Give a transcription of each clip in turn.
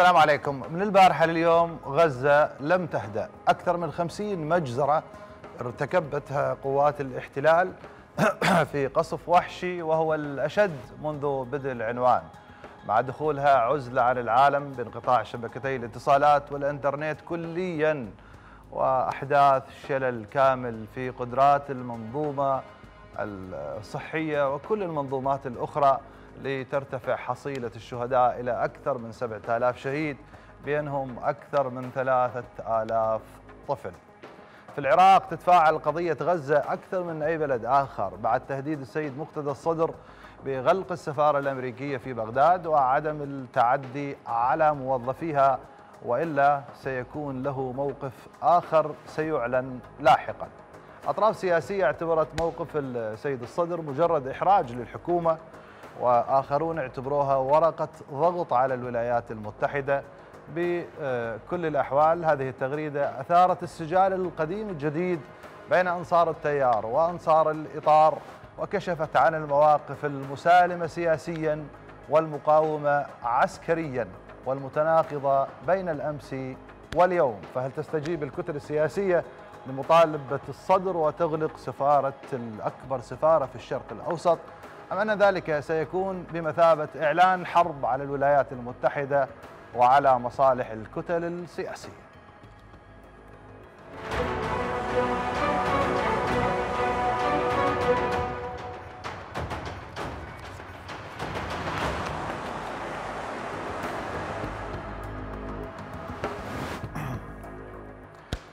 السلام عليكم. من البارحة لليوم غزة لم تهدأ. أكثر من خمسين مجزرة ارتكبتها قوات الاحتلال في قصف وحشي وهو الأشد منذ بدء العنوان. مع دخولها عزلة عن العالم بانقطاع شبكتي الاتصالات والإنترنت كليا وأحداث شلل كامل في قدرات المنظومة الصحية وكل المنظومات الأخرى لترتفع حصيلة الشهداء إلى أكثر من 7000 شهيد بينهم أكثر من 3000 طفل. في العراق تتفاعل قضية غزة أكثر من أي بلد آخر بعد تهديد السيد مقتدى الصدر بغلق السفارة الأمريكية في بغداد وعدم التعدي على موظفيها وإلا سيكون له موقف آخر سيعلن لاحقا. أطراف سياسية اعتبرت موقف السيد الصدر مجرد إحراج للحكومة وآخرون اعتبروها ورقة ضغط على الولايات المتحدة بكل الأحوال. هذه التغريدة أثارت السجال القديم الجديد بين أنصار التيار وأنصار الإطار وكشفت عن المواقف المسالمة سياسيا والمقاومة عسكريا والمتناقضة بين الأمس واليوم. فهل تستجيب الكتل السياسية لمطالبة الصدر وتغلق سفارة الأكبر سفارة في الشرق الأوسط؟ أم أن ذلك سيكون بمثابة إعلان حرب على الولايات المتحدة وعلى مصالح الكتل السياسية؟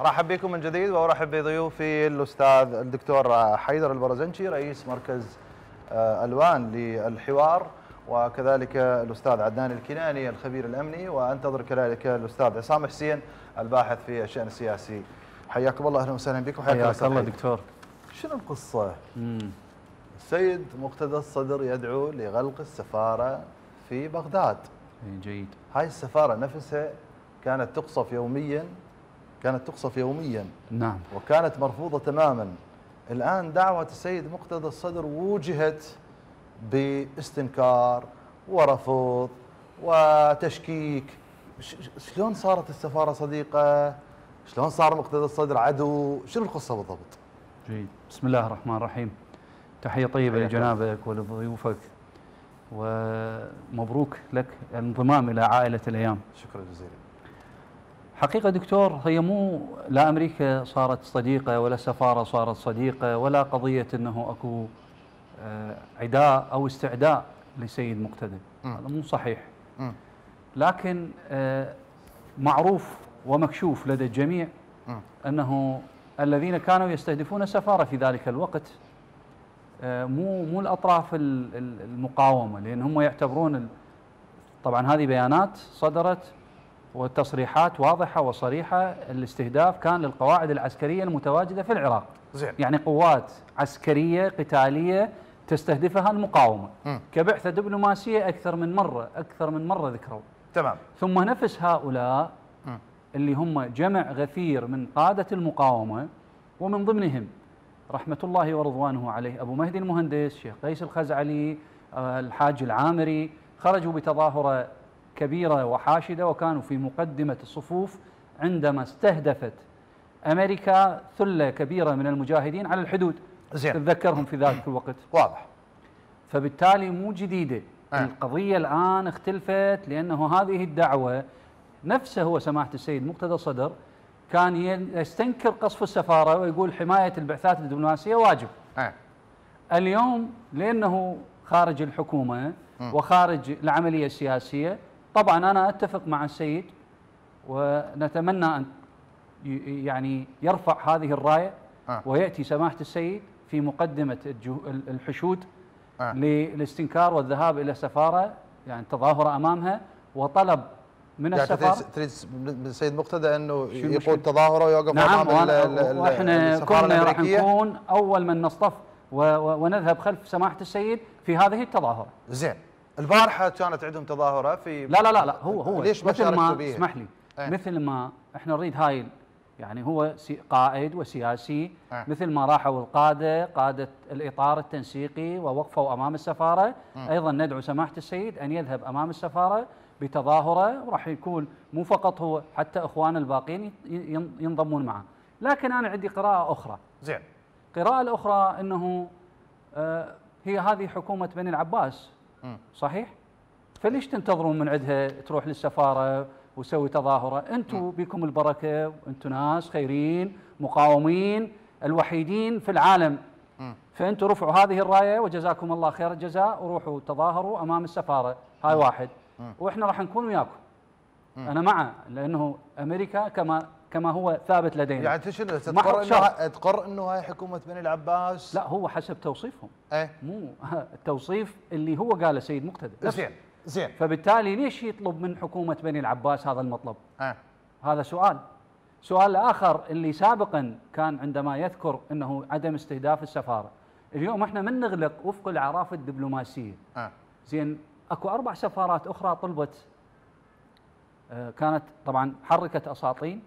رحب بكم من جديد وأرحب بضيوفي الأستاذ الدكتور حيدر البرزنشي رئيس مركز ألوان للحوار وكذلك الأستاذ عدنان الكناني الخبير الأمني وأنتظر كذلك الأستاذ عصام حسين الباحث في الشأن السياسي. حياكم الله أهلا وسهلا بكم. حياك الله دكتور. شنو القصة؟ مم. السيد مقتدى الصدر يدعو لغلق السفارة في بغداد. جيد. هاي السفارة نفسها كانت تقصف يوميا كانت تقصف يوميا. نعم. وكانت مرفوضة تماما. الآن دعوة السيد مقتدى الصدر وجهت باستنكار ورفض وتشكيك. شلون صارت السفارة صديقة؟ شلون صار مقتدى الصدر عدو؟ شنو القصة بالضبط؟ جيد. بسم الله الرحمن الرحيم. تحية طيبة لجنابك ولضيوفك ومبروك لك الانضمام إلى عائلة الأيام. شكرا جزيلا. حقيقة دكتور هي مو لا أمريكا صارت صديقة ولا سفارة صارت صديقة ولا قضية أنه أكو آه، عداء أو استعداء لسيد مقتدى هذا مو صحيح م. لكن آه، معروف ومكشوف لدى الجميع م. أنه الذين كانوا يستهدفون السفارة في ذلك الوقت آه، مو مو الأطراف المقاومة لأن هم يعتبرون طبعا هذه بيانات صدرت والتصريحات واضحة وصريحة الاستهداف كان للقواعد العسكرية المتواجدة في العراق زين. يعني قوات عسكرية قتالية تستهدفها المقاومة م. كبعثة دبلوماسية أكثر من مرة أكثر من مرة ذكروا تمام ثم نفس هؤلاء م. اللي هم جمع غفير من قادة المقاومة ومن ضمنهم رحمة الله ورضوانه عليه أبو مهدي المهندس شيخ قيس الخزعلي آه، الحاج العامري خرجوا بتظاهرة كبيرة وحاشدة وكانوا في مقدمة الصفوف عندما استهدفت أمريكا ثلة كبيرة من المجاهدين على الحدود. زين. تتذكرهم في ذلك الوقت. واضح. فبالتالي مو جديدة. أه. القضية الآن اختلفت لأنه هذه الدعوة نفسه هو سماحة السيد مقتدى صدر كان يستنكر قصف السفارة ويقول حماية البعثات الدبلوماسية واجب. أه. اليوم لأنه خارج الحكومة وخارج العملية السياسية طبعا أنا أتفق مع السيد ونتمنى أن يعني يرفع هذه الراية آه. ويأتي سماحة السيد في مقدمة الحشود آه. للاستنكار والذهاب إلى السفارة يعني التظاهر أمامها وطلب من يعني السفارة تريد من السيد مقتدى أنه يقود تظاهرة ويوقف نعم أمام وإحنا كنا راح نكون أول من نصطف ونذهب خلف سماحة السيد في هذه التظاهرة زين البارحه كانت عندهم تظاهرة في لا لا لا, لا هو هو. ليش مثل ما اسمح لي. إيه؟ مثل ما إحنا نريد هاي يعني هو قائد وسياسي. آه؟ مثل ما راحوا القادة قادة الإطار التنسيقي ووقفوا أمام السفارة. آه؟ أيضا ندعو سماحة السيد أن يذهب أمام السفارة بتظاهرة. وراح يكون مو فقط هو حتى اخوانه الباقيين ينضمون معه. لكن أنا عندي قراءة أخرى. زين. القراءه الأخرى إنه آه، هي هذه حكومة بني العباس. صحيح؟ فليش تنتظرون من عندها تروح للسفارة وتسوي تظاهرة؟ أنتم بكم البركة؟ وأنتم ناس خيرين مقاومين الوحيدين في العالم. فانتم رفعوا هذه الراية وجزاكم الله خير الجزاء وروحوا تظاهروا أمام السفارة. هاي واحد. وإحنا راح نكون وياكم. أنا معه لأنه أمريكا كما كما هو ثابت لدينا. يعني شنو؟ تقر إنه تقر إنه هاي حكومة بني العباس؟ لا هو حسب توصيفهم. إيه. مو التوصيف اللي هو قاله سيد مقتدى زين زين. فبالتالي ليش يطلب من حكومة بني العباس هذا المطلب؟ آه هذا سؤال. سؤال آخر اللي سابقا كان عندما يذكر إنه عدم استهداف السفارة. اليوم إحنا من نغلق وفق الأعراف الدبلوماسية. آه زين أكو أربع سفارات أخرى طلبت آه كانت طبعا حركت أساطين.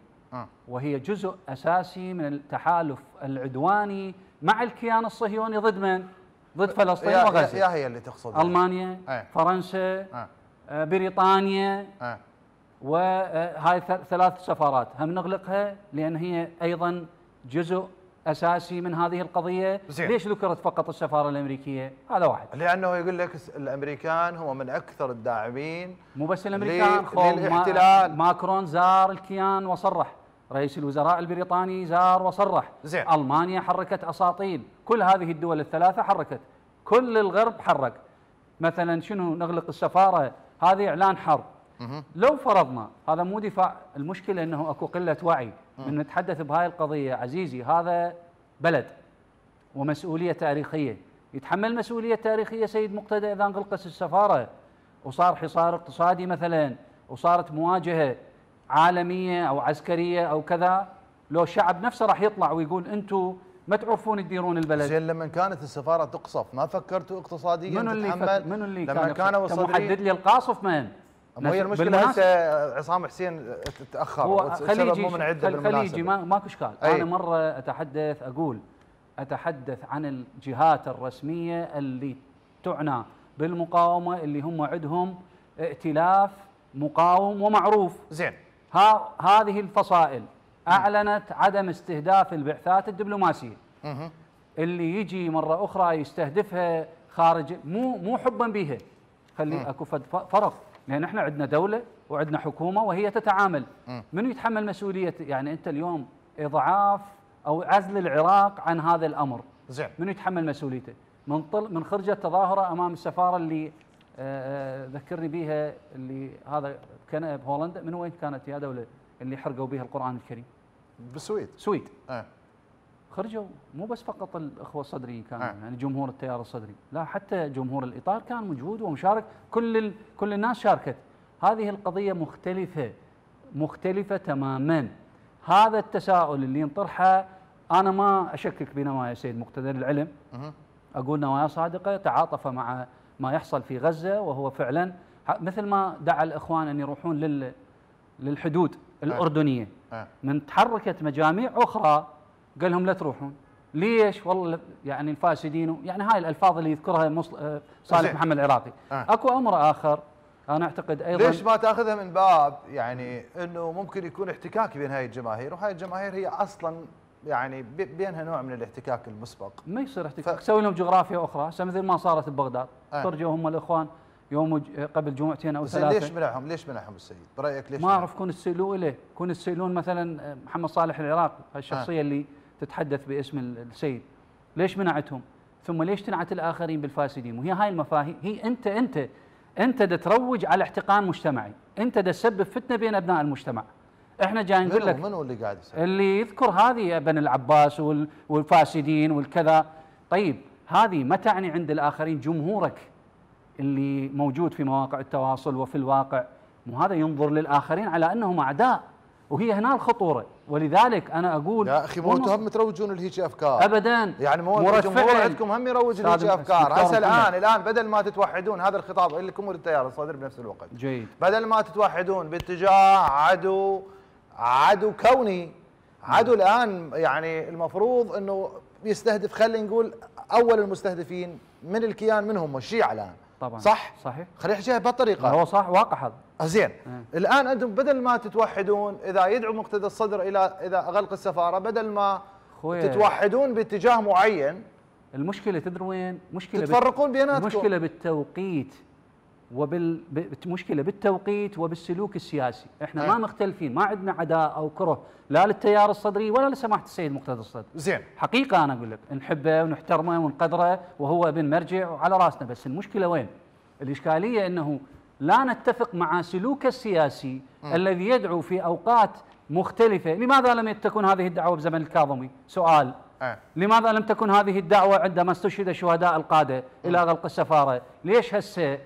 وهي جزء أساسي من التحالف العدواني مع الكيان الصهيوني ضد من؟ ضد فلسطين يا وغزة يا هي اللي تقصد ألمانيا أي. فرنسا آه. آه، بريطانيا آه. وهاي ثلاث سفارات هم نغلقها لأن هي أيضا جزء أساسي من هذه القضية زين. ليش ذكرت فقط السفارة الأمريكية هذا واحد لأنه يقول لك الأمريكان هم من أكثر الداعمين مو بس الأمريكان للاحتلال. ماكرون زار الكيان وصرح رئيس الوزراء البريطاني زار وصرح. زين. ألمانيا حركت أساطيل. كل هذه الدول الثلاثة حركت. كل الغرب حرك. مثلا شنو نغلق السفارة؟ هذه إعلان حرب. لو فرضنا هذا مو دفاع. المشكلة إنه أكو قلة وعي. من نتحدث بهاي القضية عزيزي هذا بلد ومسؤولية تاريخية. يتحمل مسؤولية تاريخية سيد مقتدى إذا انغلقت السفارة. وصار حصار اقتصادي مثلا وصارت مواجهة. عالمية أو عسكرية أو كذا لو الشعب نفسه راح يطلع ويقول أنتم ما تعرفون تديرون البلد زين لما كانت السفارة تقصف ما فكرتوا اقتصاديا منو اللي فك... منو اللي لما كان كانوا محدد لي القاصف من؟ مو هي المشكلة هسه عصام حسين تاخر هو خليجي من بالمناسبة. خليجي ما ماكو إشكال. أنا مرة أتحدث أقول أتحدث عن الجهات الرسمية اللي تعنى بالمقاومة اللي هم عندهم ائتلاف مقاوم ومعروف زين هذه الفصائل أعلنت عدم استهداف البعثات الدبلوماسية. اللي يجي مرة أخرى يستهدفها خارج مو مو حبا بها خلي أكو فرق لأن إحنا عندنا دولة وعندنا حكومة وهي تتعامل. من يتحمل مسؤولية؟ يعني أنت اليوم إضعاف أو عزل العراق عن هذا الأمر. زين. من يتحمل مسؤوليته؟ من طل من خرجت تظاهرة أمام السفارة اللي ذكرني بيها اللي هذا كان بهولندا من وين كانت يا دولة اللي حرقوا بها القرآن الكريم؟ بالسويد سويد. آه. خرجوا. مو بس فقط الأخوة الصدريين كانوا آه. يعني جمهور التيار الصدري. لا حتى جمهور الإطار كان موجود ومشارك. كل ال... كل الناس شاركت. هذه القضية مختلفة مختلفة تماما. هذا التساؤل اللي ينطرحه أنا ما أشكك بنوايا سيد مقتدى العلم. أقول نوايا صادقة تعاطف مع ما يحصل في غزة وهو فعلا مثل ما دعا الإخوان أن يروحون لل للحدود الأردنية آه. من تحركت مجاميع أخرى قال لهم لا تروحون ليش والله يعني الفاسدين يعني هاي الألفاظ اللي يذكرها. آه، صالح. محمد العراقي آه. أكو أمر آخر أنا أعتقد أيضا ليش ما تأخذها من باب يعني إنه ممكن يكون احتكاك بين هاي الجماهير وهاي الجماهير هي أصلا يعني بي- بينها نوع من الاحتكاك المسبق. ما يصير ف- احتكاك سوي لهم جغرافيا أخرى. هسه مثل ما صارت ببغداد. آه. خرجوا هم الإخوان يوم قبل جمعتين أو ثلاثة. ليش منعهم؟ ليش منعهم السيد؟ برأيك ليش ما؟ أعرف كون تسالوه إليه. كون تسالون مثلا محمد صالح العراقي الشخصيه آه. اللي تتحدث باسم ال- السيد. ليش منعتهم؟ ثم ليش تنعت الآخرين بالفاسدين؟ وهي هاي المفاهيم. هي أنت أنت أنت تروج على احتقان مجتمعي. أنت تسبب فتنة بين أبناء المجتمع. إحنا جاي نقول لك منو اللي قاعد يسوي؟ اللي يذكر هذه ابن العباس وال- والفاسدين والكذا. طيب هذه ما تعني عند الآخرين جمهورك اللي موجود في مواقع التواصل وفي الواقع؟ مو هذا ينظر للآخرين على أنهم أعداء وهي هنا الخطورة. ولذلك أنا أقول يا أخي مو أنتم هم تروجون لهيك أفكار. ابدا. يعني مو. الجمهور عندكم هم يروج لهيك أفكار. هسه الآن. الآن بدل ما تتوحدون هذا الخطاب لكم وللتيار الصدري بنفس الوقت. جيد. بدل ما تتوحدون باتجاه عدو عدو كوني. عدو الآن يعني المفروض إنه يستهدف خلينا نقول أول المستهدفين من الكيان من هم الشيعة الآن. طبعا. صح؟ صحيح. خلينا نحكيها بهالطريقة. هو صح واقع هذا. زين. الآن أنتم بدل ما تتوحدون إذا يدعو مقتدى الصدر إلى إذا غلق السفارة بدل ما تتوحدون باتجاه معين المشكلة تدري وين؟ مشكلة تتفرقون بيناتكم. المشكلة بالتوقيت. وبال مشكلة بالتوقيت وبالسلوك السياسي، إحنا ما أي. مختلفين، ما عندنا عداء أو كره لا للتيار الصدري ولا لسماحة السيد مقتدى الصدر. زين حقيقة أنا أقول لك نحبه ونحترمه ونقدره وهو ابن مرجع وعلى رأسنا بس المشكلة وين؟ الإشكالية إنه لا نتفق مع سلوكه السياسي الذي يدعو في أوقات مختلفة، لماذا لم تكن هذه الدعوة بزمن الكاظمي؟ سؤال أه. لماذا لم تكن هذه الدعوة عندما استشهد شهداء القادة إلى غلق السفارة؟ ليش هسه؟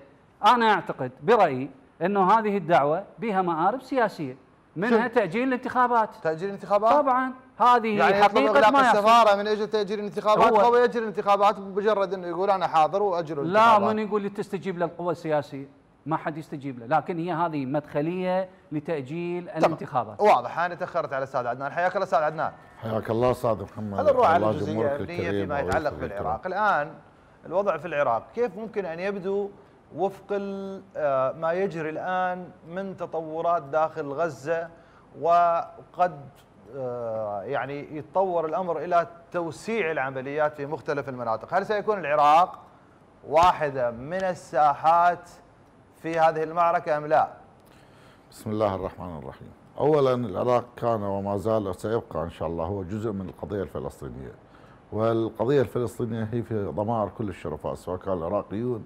أنا أعتقد برأيي إنه هذه الدعوة بها مآرب سياسية. منها. تأجيل الانتخابات. تأجيل الانتخابات؟ طبعا. هذه يعني حقيقة ما السفارة من إجل تأجيل الانتخابات هو- فهو يجري الانتخابات بمجرد إنه يقول أنا حاضر واجر لا من يقول لي تستجيب للقوى السياسية؟ ما حد يستجيب له. لكن هي هذه مدخلية لتأجيل. الانتخابات. واضح. أنا تأخرت على أستاذ عدنان. حياك الله أستاذ عدنان. حياك الله أستاذ محمد. خلينا نروح على الجزئية الامنيه فيما يتعلق بالعراق. الآن الوضع في العراق. كيف ممكن أن يبدو وفق آه، ما يجري الآن من تطورات داخل غزة وقد آه، يعني يتطور الأمر إلى توسيع العمليات في مختلف المناطق. هل سيكون العراق واحدة من الساحات في هذه المعركة أم لا؟ بسم الله الرحمن الرحيم. اولا العراق كان وما زال وسيبقى إن شاء الله هو جزء من القضية الفلسطينية. والقضية الفلسطينية هي في ضمائر كل الشرفاء سواء كانوا العراقيون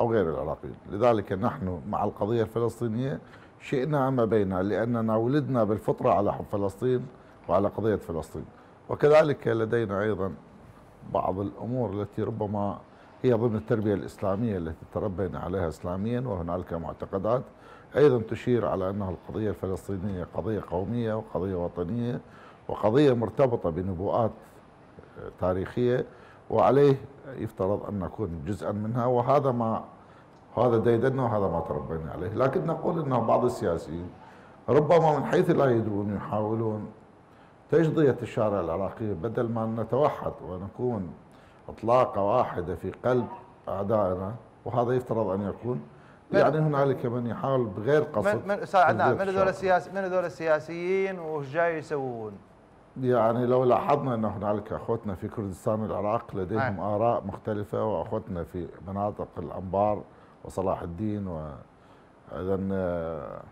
أو غير العراقيين. لذلك نحن مع القضية الفلسطينية شئنا أم بينا لأننا ولدنا بالفطرة على حب فلسطين وعلى قضية فلسطين. وكذلك لدينا أيضا بعض الأمور التي ربما هي ضمن التربية الإسلامية التي تربينا عليها اسلاميا وهنالك معتقدات أيضا تشير على انه القضية الفلسطينية قضية قومية وقضية وطنية وقضية مرتبطة بنبوءات تاريخية وعليه يفترض أن نكون جزءا منها وهذا ما هذا ديدنا وهذا ما تربينا عليه، لكن نقول إنه بعض السياسيين ربما من حيث لا يدرون يحاولون تجضية الشارع العراقي بدل ما نتوحد ونكون اطلاقه واحدة في قلب أعدائنا وهذا يفترض أن يكون يعني هنالك من يحاول بغير قصد من من أستاذ عدنان تجضية من هذول. السياسي من هذول السياسيين وش جاي يسوون؟ يعني لو لاحظنا إن هنالك أخوتنا في كردستان والعراق لديهم آراء مختلفة وأخوتنا في مناطق الأنبار وصلاح الدين وأيضا آه،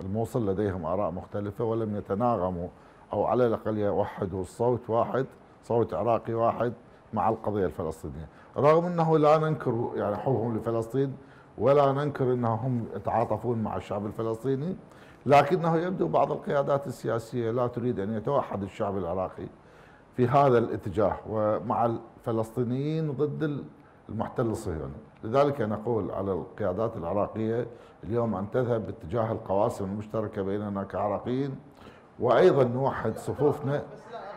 الموصل لديهم آراء مختلفة ولم يتناغموا أو على الأقل يوحدوا الصوت واحد صوت عراقي واحد مع القضية الفلسطينية، رغم إنه لا ننكر يعني حبهم لفلسطين ولا ننكر إنهم يتعاطفون مع الشعب الفلسطيني لكنه يبدو بعض القيادات السياسية لا تريد أن يتوحد الشعب العراقي في هذا الاتجاه ومع الفلسطينيين ضد المحتل الصهيوني، لذلك نقول على القيادات العراقية اليوم أن تذهب باتجاه القواسم المشتركة بيننا كعراقيين وأيضا نوحد صفوفنا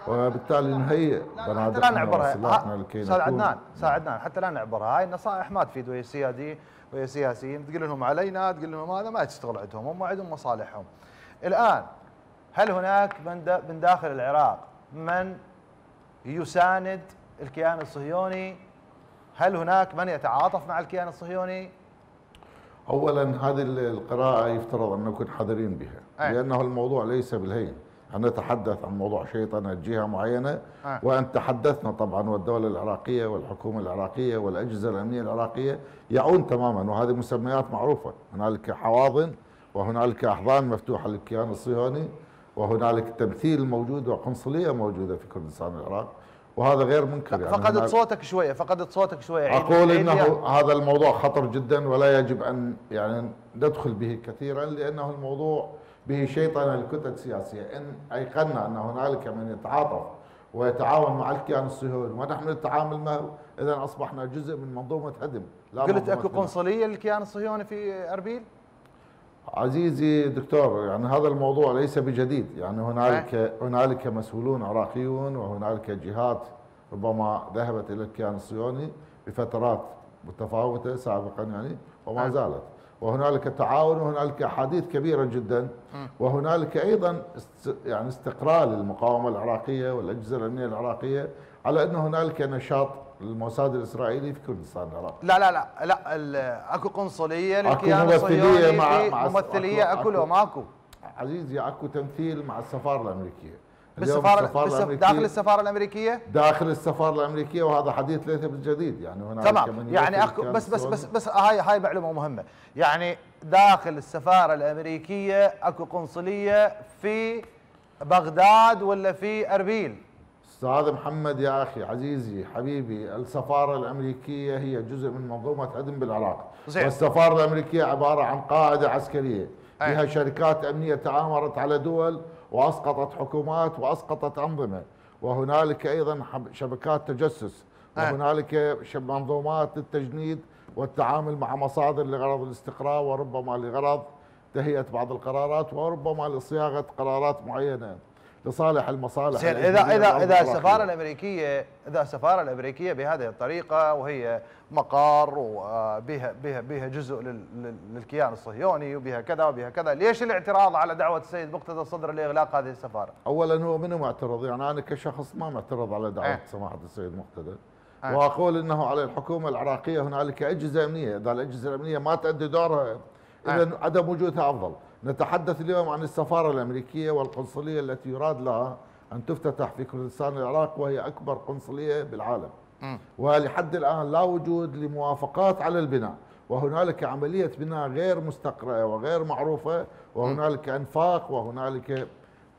وبالتالي نهيئ بنادقنا وسلاحنا لكي نكون عدنان أستاذ عدنان. حتى لا نعبرها هاي النصائح ما تفيد ويا السيادي ويا السياسيين تقول لهم علينا تقول لهم هذا ما تشتغل عندهم هم عندهم مصالحهم. الآن هل هناك من من داخل العراق من يساند الكيان الصهيوني؟ هل هناك من يتعاطف مع الكيان الصهيوني؟ اولا هذه القراءة يفترض ان نكون حذرين بها أي. لأنه الموضوع ليس بالهين. ان نتحدث عن موضوع شيطنه جهة معينة. أي. وأن تحدثنا طبعا والدولة العراقية والحكومة العراقية والأجهزة الأمنية العراقية يعون تماما وهذه مسميات معروفة. هنالك حواضن وهنالك أحضان مفتوحة للكيان الصهيوني وهنالك تمثيل موجود وقنصلية موجودة في كردستان العراق. وهذا غير منكر يعني فقدت صوتك شوية فقدت صوتك شوية. عيد- أقول عيد لي إنه هذا الموضوع خطر جدا ولا يجب أن يعني ندخل به كثيرا لأنه الموضوع به شيطنه لكتل سياسيه إن ايقنا أن هنالك من يتعاطف ويتعاون مع الكيان الصهيوني ونحن نتعامل معه إذا أصبحنا جزء من منظومة هدم لا قلت منظومة أكو بناء. قنصلية للكيان الصهيوني في أربيل؟ عزيزي دكتور يعني هذا الموضوع ليس بجديد. يعني هنالك هنالك مسؤولون عراقيون وهنالك جهات ربما ذهبت إلى الكيان الصهيوني بفترات متفاوتة سابقا يعني وما نعم. زالت. وهنالك تعاون وهنالك أحاديث كبيرة جدا وهنالك أيضا است يعني استقرار للمقاومه العراقية والاجهزه الأمنية العراقية على أن هنالك نشاط الموساد الإسرائيلي في كردستان العراق لا لا لا لا أكو قنصلية للكيان الصهيوني مع- ممثلية اكو لو أكو- ماكو عزيزي أكو تمثيل مع السفارة الأمريكية. بالسفاره بالس- الأمريكية داخل السفارة الأمريكية؟ داخل السفارة الأمريكية وهذا حديث ليس بالجديد يعني هناك تمام. يعني كان بس بس بس بس هاي هاي معلومة مهمة. يعني داخل السفارة الأمريكية أكو قنصلية في بغداد ولا في أربيل؟ أستاذ محمد يا أخي عزيزي حبيبي السفارة الأمريكية هي جزء من منظومة عدن بالعراق. زين. والسفارة الأمريكية عبارة عن قاعدة عسكرية. فيها شركات أمنية تآمرت على دول وأسقطت حكومات وأسقطت أنظمة. وهنالك أيضا شبكات تجسس. أي. وهنالك منظومات للتجنيد والتعامل مع مصادر لغرض الاستقراء وربما لغرض تهيئة بعض القرارات وربما لصياغة قرارات معينة. لصالح المصالح زين اذا اذا إذا. السفارة الأمريكية إذا السفارة الأمريكية بهذه الطريقة وهي مقر وبها بها بها جزء لل- لل- للكيان الصهيوني وبها كذا وبها كذا، ليش الاعتراض على دعوة السيد مقتدى الصدر لإغلاق هذه السفارة؟ اولا هو منو معترض يعني أنا كشخص ما معترض على دعوة أه. سماحة السيد مقتدى أه. وأقول إنه على الحكومة العراقية هنالك اجهزه امنيه إذا الاجهزه الامنيه ما تؤدي دورها اذا عدم وجودها أفضل نتحدث اليوم عن السفارة الأمريكية والقنصلية التي يراد لها أن تفتتح في كردستان العراق وهي أكبر قنصلية بالعالم. ولحد الآن لا وجود لموافقات على البناء. وهنالك عملية بناء غير مستقره وغير معروفة وهنالك أنفاق وهنالك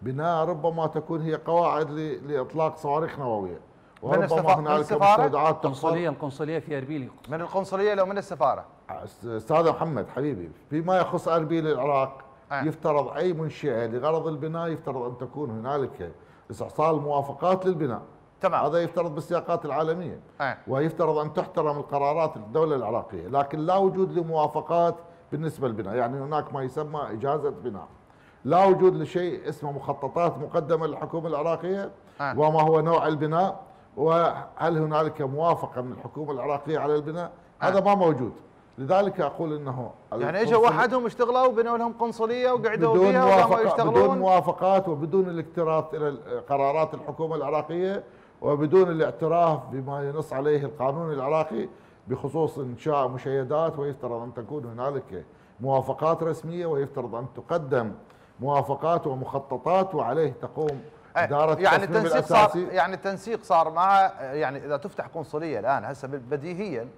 بناء ربما تكون هي قواعد ل- لإطلاق صواريخ نووية. وربما هنالك السفارة؟ مستودعات القنصليه تحفر القنصليه في أربيل من القنصلية لو من السفارة؟ أستاذ محمد حبيبي فيما يخص أربيل العراق أه. يفترض أي منشاه لغرض البناء يفترض أن تكون هنالك استحصال موافقات للبناء تمام هذا يفترض بالسياقات العالمية أه. ويفترض أن تحترم القرارات الدولة العراقية، لكن لا وجود لموافقات بالنسبة للبناء، يعني هناك ما يسمى إجازة بناء. لا وجود لشيء اسمه مخططات مقدمة للحكومة العراقية آه. وما هو نوع البناء وهل هنالك موافقة من الحكومة العراقية على البناء؟ هذا ما موجود. لذلك أقول إنه يعني اجوا وحدهم اشتغلوا وبنوا لهم قنصلية وقعدوا بدون فيها وقاموا موافقة بدون يشتغلون موافقات وبدون الاكتراث إلى قرارات الحكومة العراقية وبدون الاعتراف بما ينص عليه القانون العراقي بخصوص إنشاء مشيدات ويفترض أن تكون هنالك موافقات رسمية ويفترض أن تقدم موافقات ومخططات وعليه تقوم إدارة يعني التنسيق صار يعني التنسيق صار مع يعني إذا تفتح قنصلية الآن هسه بديهيا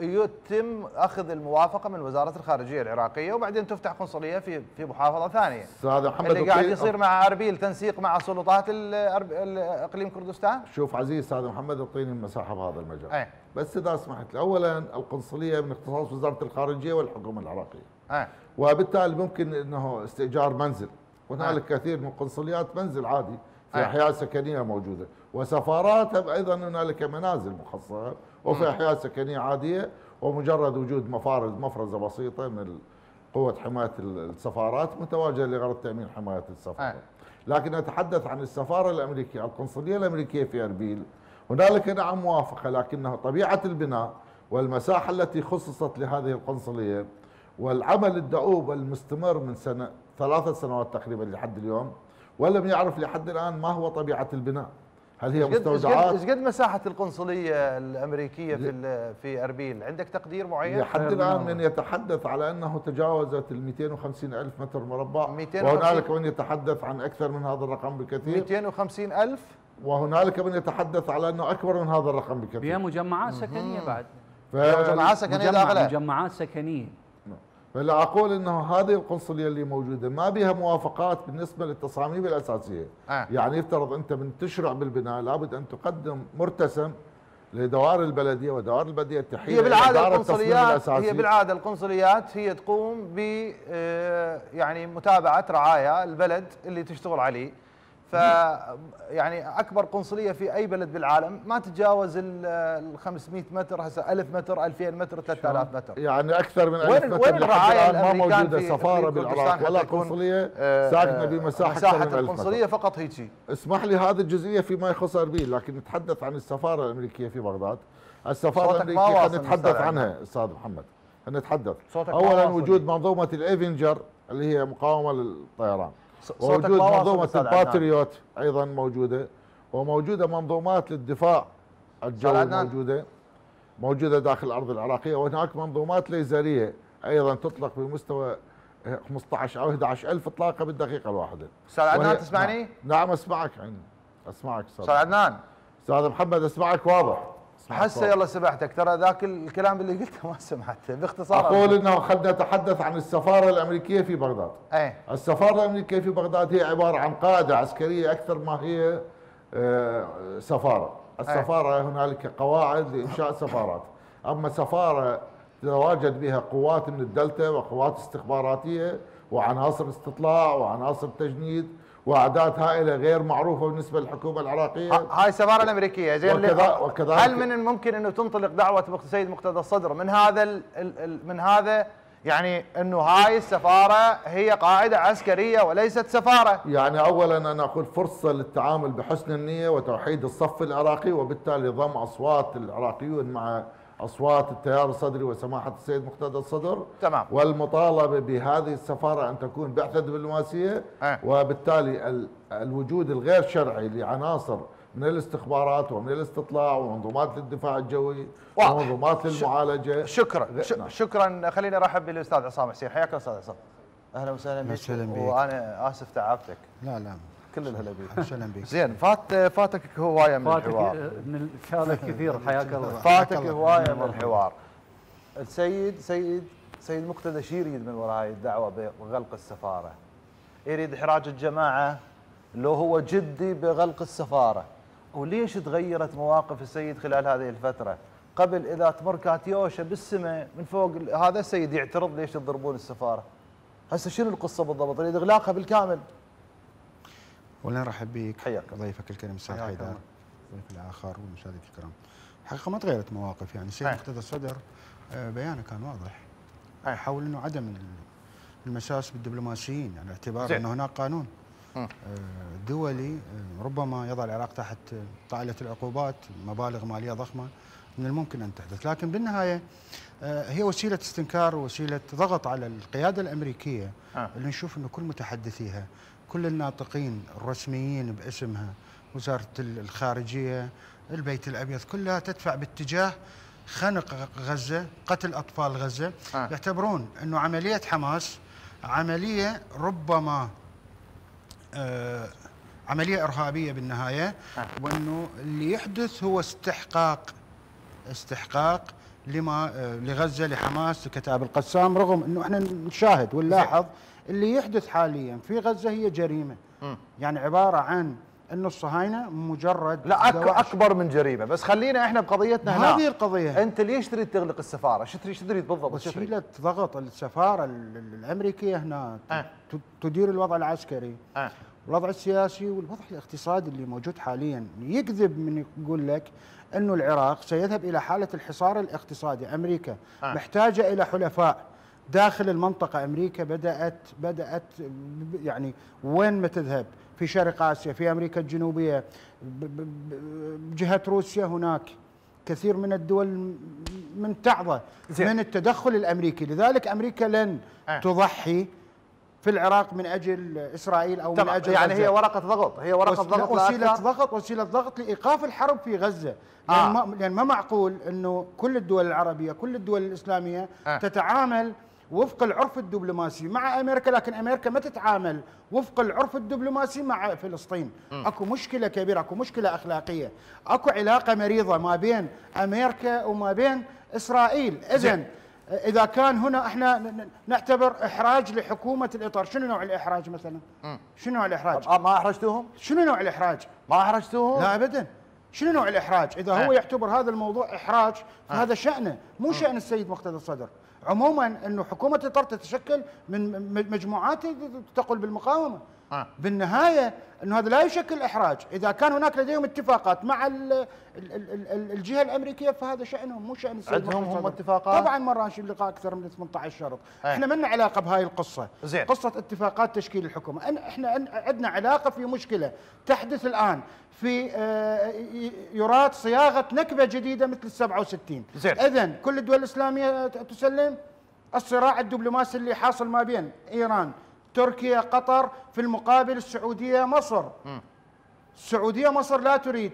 يتم أخذ الموافقة من وزارة الخارجية العراقية وبعدين تفتح قنصلية في في محافظة ثانية. أستاذ محمد اللي قاعد يصير مع أربيل تنسيق مع سلطات إقليم كردستان؟ شوف عزيز أستاذ محمد أعطيني المساحة بهذا المجال. إيه. بس إذا سمحت لي اولا القنصلية من اختصاص وزارة الخارجية والحكومة العراقية. إيه. وبالتالي ممكن إنه استئجار منزل. هنالك كثير من القنصليات منزل عادي في آه. أحياء سكنية موجودة. وسفارات أيضا هنالك منازل مخصصة. وفي أحياء سكنية عادية ومجرد وجود مفارز مفرزة بسيطة من قوة حماية السفارات متواجدة لغرض تأمين حماية السفارة. آه. لكن نتحدث عن السفارة الأمريكية القنصلية الأمريكية في أربيل. هنالك نعم موافقة لكنه طبيعة البناء والمساحة التي خصصت لهذه القنصلية والعمل الدؤوب المستمر من سنه ثلاثة سنوات تقريبا لحد اليوم ولم يعرف لحد الآن ما هو طبيعة البناء. هل هي مستودعات؟ إيش قد مساحة القنصلية الأمريكية في ال- في أربيل؟ عندك تقدير معين؟ لحد الآن. من يتحدث على أنه تجاوزت ال 250 ألف متر مربع 250 وهنالك من يتحدث عن أكثر من هذا الرقم بكثير. 250 ألف؟ وهنالك من يتحدث على أنه أكبر من هذا الرقم فيها بكثير مجمعات سكنية بعد. ف- جماعات سكنية مجمع مجمعات سكنية. فلا أقول إنه هذه القنصلية اللي موجودة ما بها موافقات بالنسبة للتصاميم الأساسية آه. يعني يفترض أنت من تشرع بالبناء لابد أن تقدم مرتسم لدوائر البلدية ودوائر البديه التحيه هي بالعادة القنصليات. هي بالعادة القنصليات هي تقوم ب آه، يعني متابعة رعايا البلد اللي تشتغل عليه ف يعني أكبر قنصلية في أي بلد بالعالم ما تتجاوز ال 500 متر هسه 1000 متر 2000 متر 3000 متر. يعني أكثر من وين- 1000 متر وين الآن ما موجودة في سفارة بالعراق ولا قنصلية آه، ساكنة بمساحة مساحة أكثر من 1000 القنصلية. فقط هيك اسمح لي هذه الجزئية فيما يخص أربيل لكن نتحدث عن السفارة الأمريكية في بغداد. السفارة الأمريكية مستمع. عنها. أستاذ محمد ما اولا وجود. منظومة ال Avenger اللي هي مقاومة للطيران. ووجود أستاذ عدنان. الباتريوت أيضا موجودة وموجودة منظومات للدفاع الجو موجودة موجودة داخل الأرض العراقية وهناك منظومات ليزرية أيضا تطلق بمستوى 15 أو 11 ألف اطلاقه بالدقيقة الواحدة. أستاذ عدنان تسمعني؟ نعم, نعم أسمعك عندي. أسمعك أستاذ عدنان. أستاذ محمد أسمعك واضح. حسه يلا سمعتك. ترى ذاك الكلام اللي قلته ما سمعته. باختصار أقول إنه خلينا نتحدث عن السفارة الأمريكية في بغداد. إيه. السفارة الأمريكية في بغداد هي عبارة عن قاعدة عسكرية أكثر ما هي آه، سفارة. السفارة أيه. هنالك قواعد لإنشاء سفارات. أما سفارة تتواجد بها قوات من الدلتا وقوات استخباراتية وعناصر استطلاع وعناصر تجنيد واعداد هائله غير معروفة بالنسبة للحكومة العراقية. هاي السفارة الأمريكية زين وكذا وكذلك هل من الممكن إنه تنطلق دعوة السيد مقتدى الصدر من هذا ال ال من هذا؟ يعني إنه هاي السفارة هي قاعدة عسكرية وليست سفارة. يعني اولا أنا أقول فرصة للتعامل بحسن النية وتوحيد الصف العراقي وبالتالي ضم أصوات العراقيون مع أصوات التيار الصدري وسماحة السيد مقتدى الصدر تمام. والمطالبة بهذه السفارة أن تكون بعثة دبلوماسية أه. وبالتالي الوجود الغير شرعي لعناصر من الاستخبارات ومن الاستطلاع ومنظومات للدفاع الجوي ومنظومات للمعالجة. شكرا. نعم. شكرا. خليني أرحب بالأستاذ عصام حسين. حياك الله أستاذ عصام. أهلا وسهلا بك وسهلا بك. وأنا آسف تعبتك. لا لا. كل الهلا بك أهلا بك زين فات فاتك هواية من الحوار. من الكلام كثير حياك الله. فاتك هواية من الحوار. السيد سيد سيد مقتدى شو يريد من وراء هاي الدعوة بغلق السفارة؟ يريد إحراج الجماعة؟ لو هو جدي بغلق السفارة. وليش تغيرت مواقف السيد خلال هذه الفترة؟ قبل إذا تمر كاتيوشا بالسماء من فوق هذا السيد يعترض ليش تضربون السفارة؟ هسه شنو القصة بالضبط؟ يريد اغلاقها بالكامل. اولا ارحب بك. حياك ضيفك الكريم الأستاذ حيدر ضيف الآخر والمشاهدين الكرام. حقيقة ما تغيرت مواقف يعني. السيد مقتدى الصدر آه، بيانه كان واضح. حول إنه عدم المساس بالدبلوماسيين يعني اعتبار إنه هناك قانون. آه، دولي آه، ربما يضع العراق تحت طائلة العقوبات مبالغ مالية ضخمة من الممكن أن تحدث. لكن بالنهاية هي وسيلة استنكار ووسيلة ضغط على القيادة الأمريكية اللي نشوف إنه كل متحدثيها. كل الناطقين الرسميين باسمها وزارة الخارجية البيت الأبيض كلها تدفع باتجاه خنق غزة قتل أطفال غزة آه. يعتبرون أنه عملية حماس عملية ربما آه عملية إرهابية بالنهاية آه. وأنه اللي يحدث هو استحقاق استحقاق لما آه لغزة لحماس لكتاب القسام رغم أنه إحنا نشاهد ونلاحظ اللي يحدث حاليا في غزة هي جريمة. م. يعني عبارة عن انه الصهاينة مجرد لا أك أكبر من جريمة. بس خلينا إحنا بقضيتنا هنا. هذه القضية. أنت ليش تريد تغلق السفارة؟ شو تريد تريد بالضبط وسيلة ضغط السفارة الأمريكية هنا. أه. تدير الوضع العسكري. أه. الوضع السياسي والوضع الاقتصادي اللي موجود حاليا. يكذب من يقول لك إنه العراق سيذهب إلى حالة الحصار الاقتصادي. أمريكا أه. محتاجة إلى حلفاء. داخل المنطقة أمريكا بدأت بدأت يعني وين ما تذهب في شرق آسيا في أمريكا الجنوبية جهة روسيا هناك كثير من الدول من تعظة من التدخل الأمريكي لذلك أمريكا لن أه. تضحي في العراق من أجل إسرائيل أو من أجل يعني غزة. هي ورقة ضغط هي ورقة ضغط وسيلة ضغط وسيلة ضغط لإيقاف الحرب في غزة لأن, آه. ما, لأن ما معقول إنه كل الدول العربية كل الدول الإسلامية آه. تتعامل وفق العرف الدبلوماسي مع أمريكا لكن أمريكا ما تتعامل وفق العرف الدبلوماسي مع فلسطين. م. أكو مشكلة كبيرة أكو مشكلة أخلاقية أكو علاقة مريضة ما بين أمريكا وما بين إسرائيل. اذا إذا كان هنا إحنا نعتبر إحراج لحكومة الإطار. شنو نوع الإحراج مثلا؟ م. شنو نوع الإحراج؟ ما أحرجتوهم؟ شنو نوع الإحراج؟ ما أحرجتوهم؟ لا ابدا. شنو نوع الإحراج؟ إذا هو يعتبر هذا الموضوع إحراج فهذا شأنه مو شأن السيد مقتدى الصدر. عموما إنه حكومة الاطار تتشكل من مجموعات تقول بالمقاومة. آه. بالنهاية إنه هذا لا يشكل إحراج، إذا كان هناك لديهم اتفاقات مع ال ال ال ال الجهة الأمريكية فهذا شأنهم مو شأن السيد عندهم هم اتفاقات؟ طبعا ما راح اللقاء أكثر من 18 شرط، آه. إحنا ما لنا علاقة بهاي القصة، زين. قصة اتفاقات تشكيل الحكومة، إحنا عندنا علاقة في مشكلة تحدث الآن في آه، يراد صياغة نكبة جديدة مثل ال 67 زين. اذا كل الدول الإسلامية تسلم. الصراع الدبلوماسي اللي حاصل ما بين إيران تركيا قطر في المقابل السعودية مصر. م. السعودية مصر لا تريد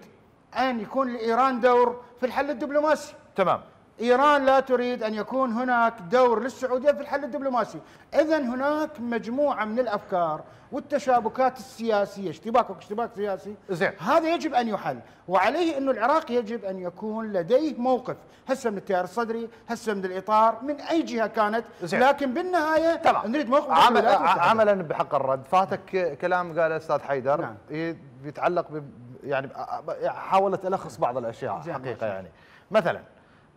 أن يكون لإيران دور في الحل الدبلوماسي. تمام. إيران لا تريد أن يكون هناك دور للسعودية في الحل الدبلوماسي، اذا هناك مجموعة من الأفكار والتشابكات السياسية، اشتباك واشتباك سياسي زين. هذا يجب أن يحل، وعليه انه العراق يجب أن يكون لديه موقف، هسه من التيار الصدري، هسه من الإطار، من أي جهة كانت، زين. لكن بالنهاية تمام نريد موقف عمل. عملا بحق الرد فاتك كلام قاله الاستاذ حيدر نعم. ي- يتعلق ب يعني حاولت ألخص بعض الأشياء حقيقة. يعني مثلا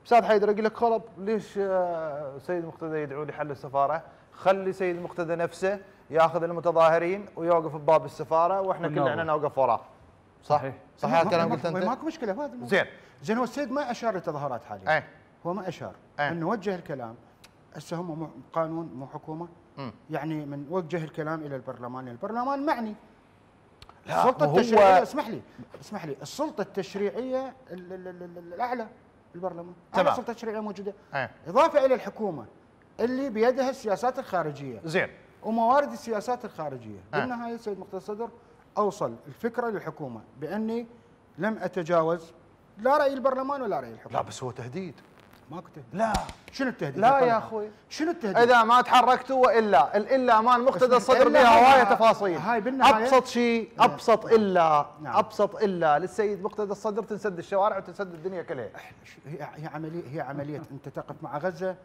أستاذ حيدر يقول لك خلط ليش آه، سيد مقتدى يدعو لحل السفارة؟ خلي سيد مقتدى نفسه ياخذ المتظاهرين ويوقف بباب السفارة وإحنا. كلنا نوقف وراه صح؟ صحيح. صح ما- الكلام قلت أنت؟ ماكو مشكلة. زين زين هو السيد ما أشار لتظاهرات حاليا اي هو ما أشار أي. أنه وجه الكلام هسه هم مو قانون مو حكومة مم. يعني من وجه الكلام إلى البرلمان البرلمان معني السلطة التشريعية اسمح لي اسمح لي السلطة التشريعية ال- ال- ال- ال- الأعلى البرلمان. تمام. اعلى سلطه تشريعيه موجودة. اي إضافة إلى الحكومة اللي بيدها السياسات الخارجية. زين. وموارد السياسات الخارجية. آه. بالنهاية السيد مقتدى الصدر أوصل الفكرة للحكومة بأني لم أتجاوز لا رأي البرلمان ولا رأي الحكومة. لا بس هو تهديد. ماكو تهديد. لا. شنو التهديد؟ لا يا؟ أخوي. شنو التهديد؟ إذا ما تحركتوا وإلا الا مال مقتدى الصدر بها هواية تفاصيل. هاي بالنهاية- أبسط شيء أبسط إلا نعم. أبسط إلا للسيد مقتدى الصدر تنسد الشوارع وتنسد الدنيا كلها. هي هي عمليه هي عملية أنت تقف مع غزة؟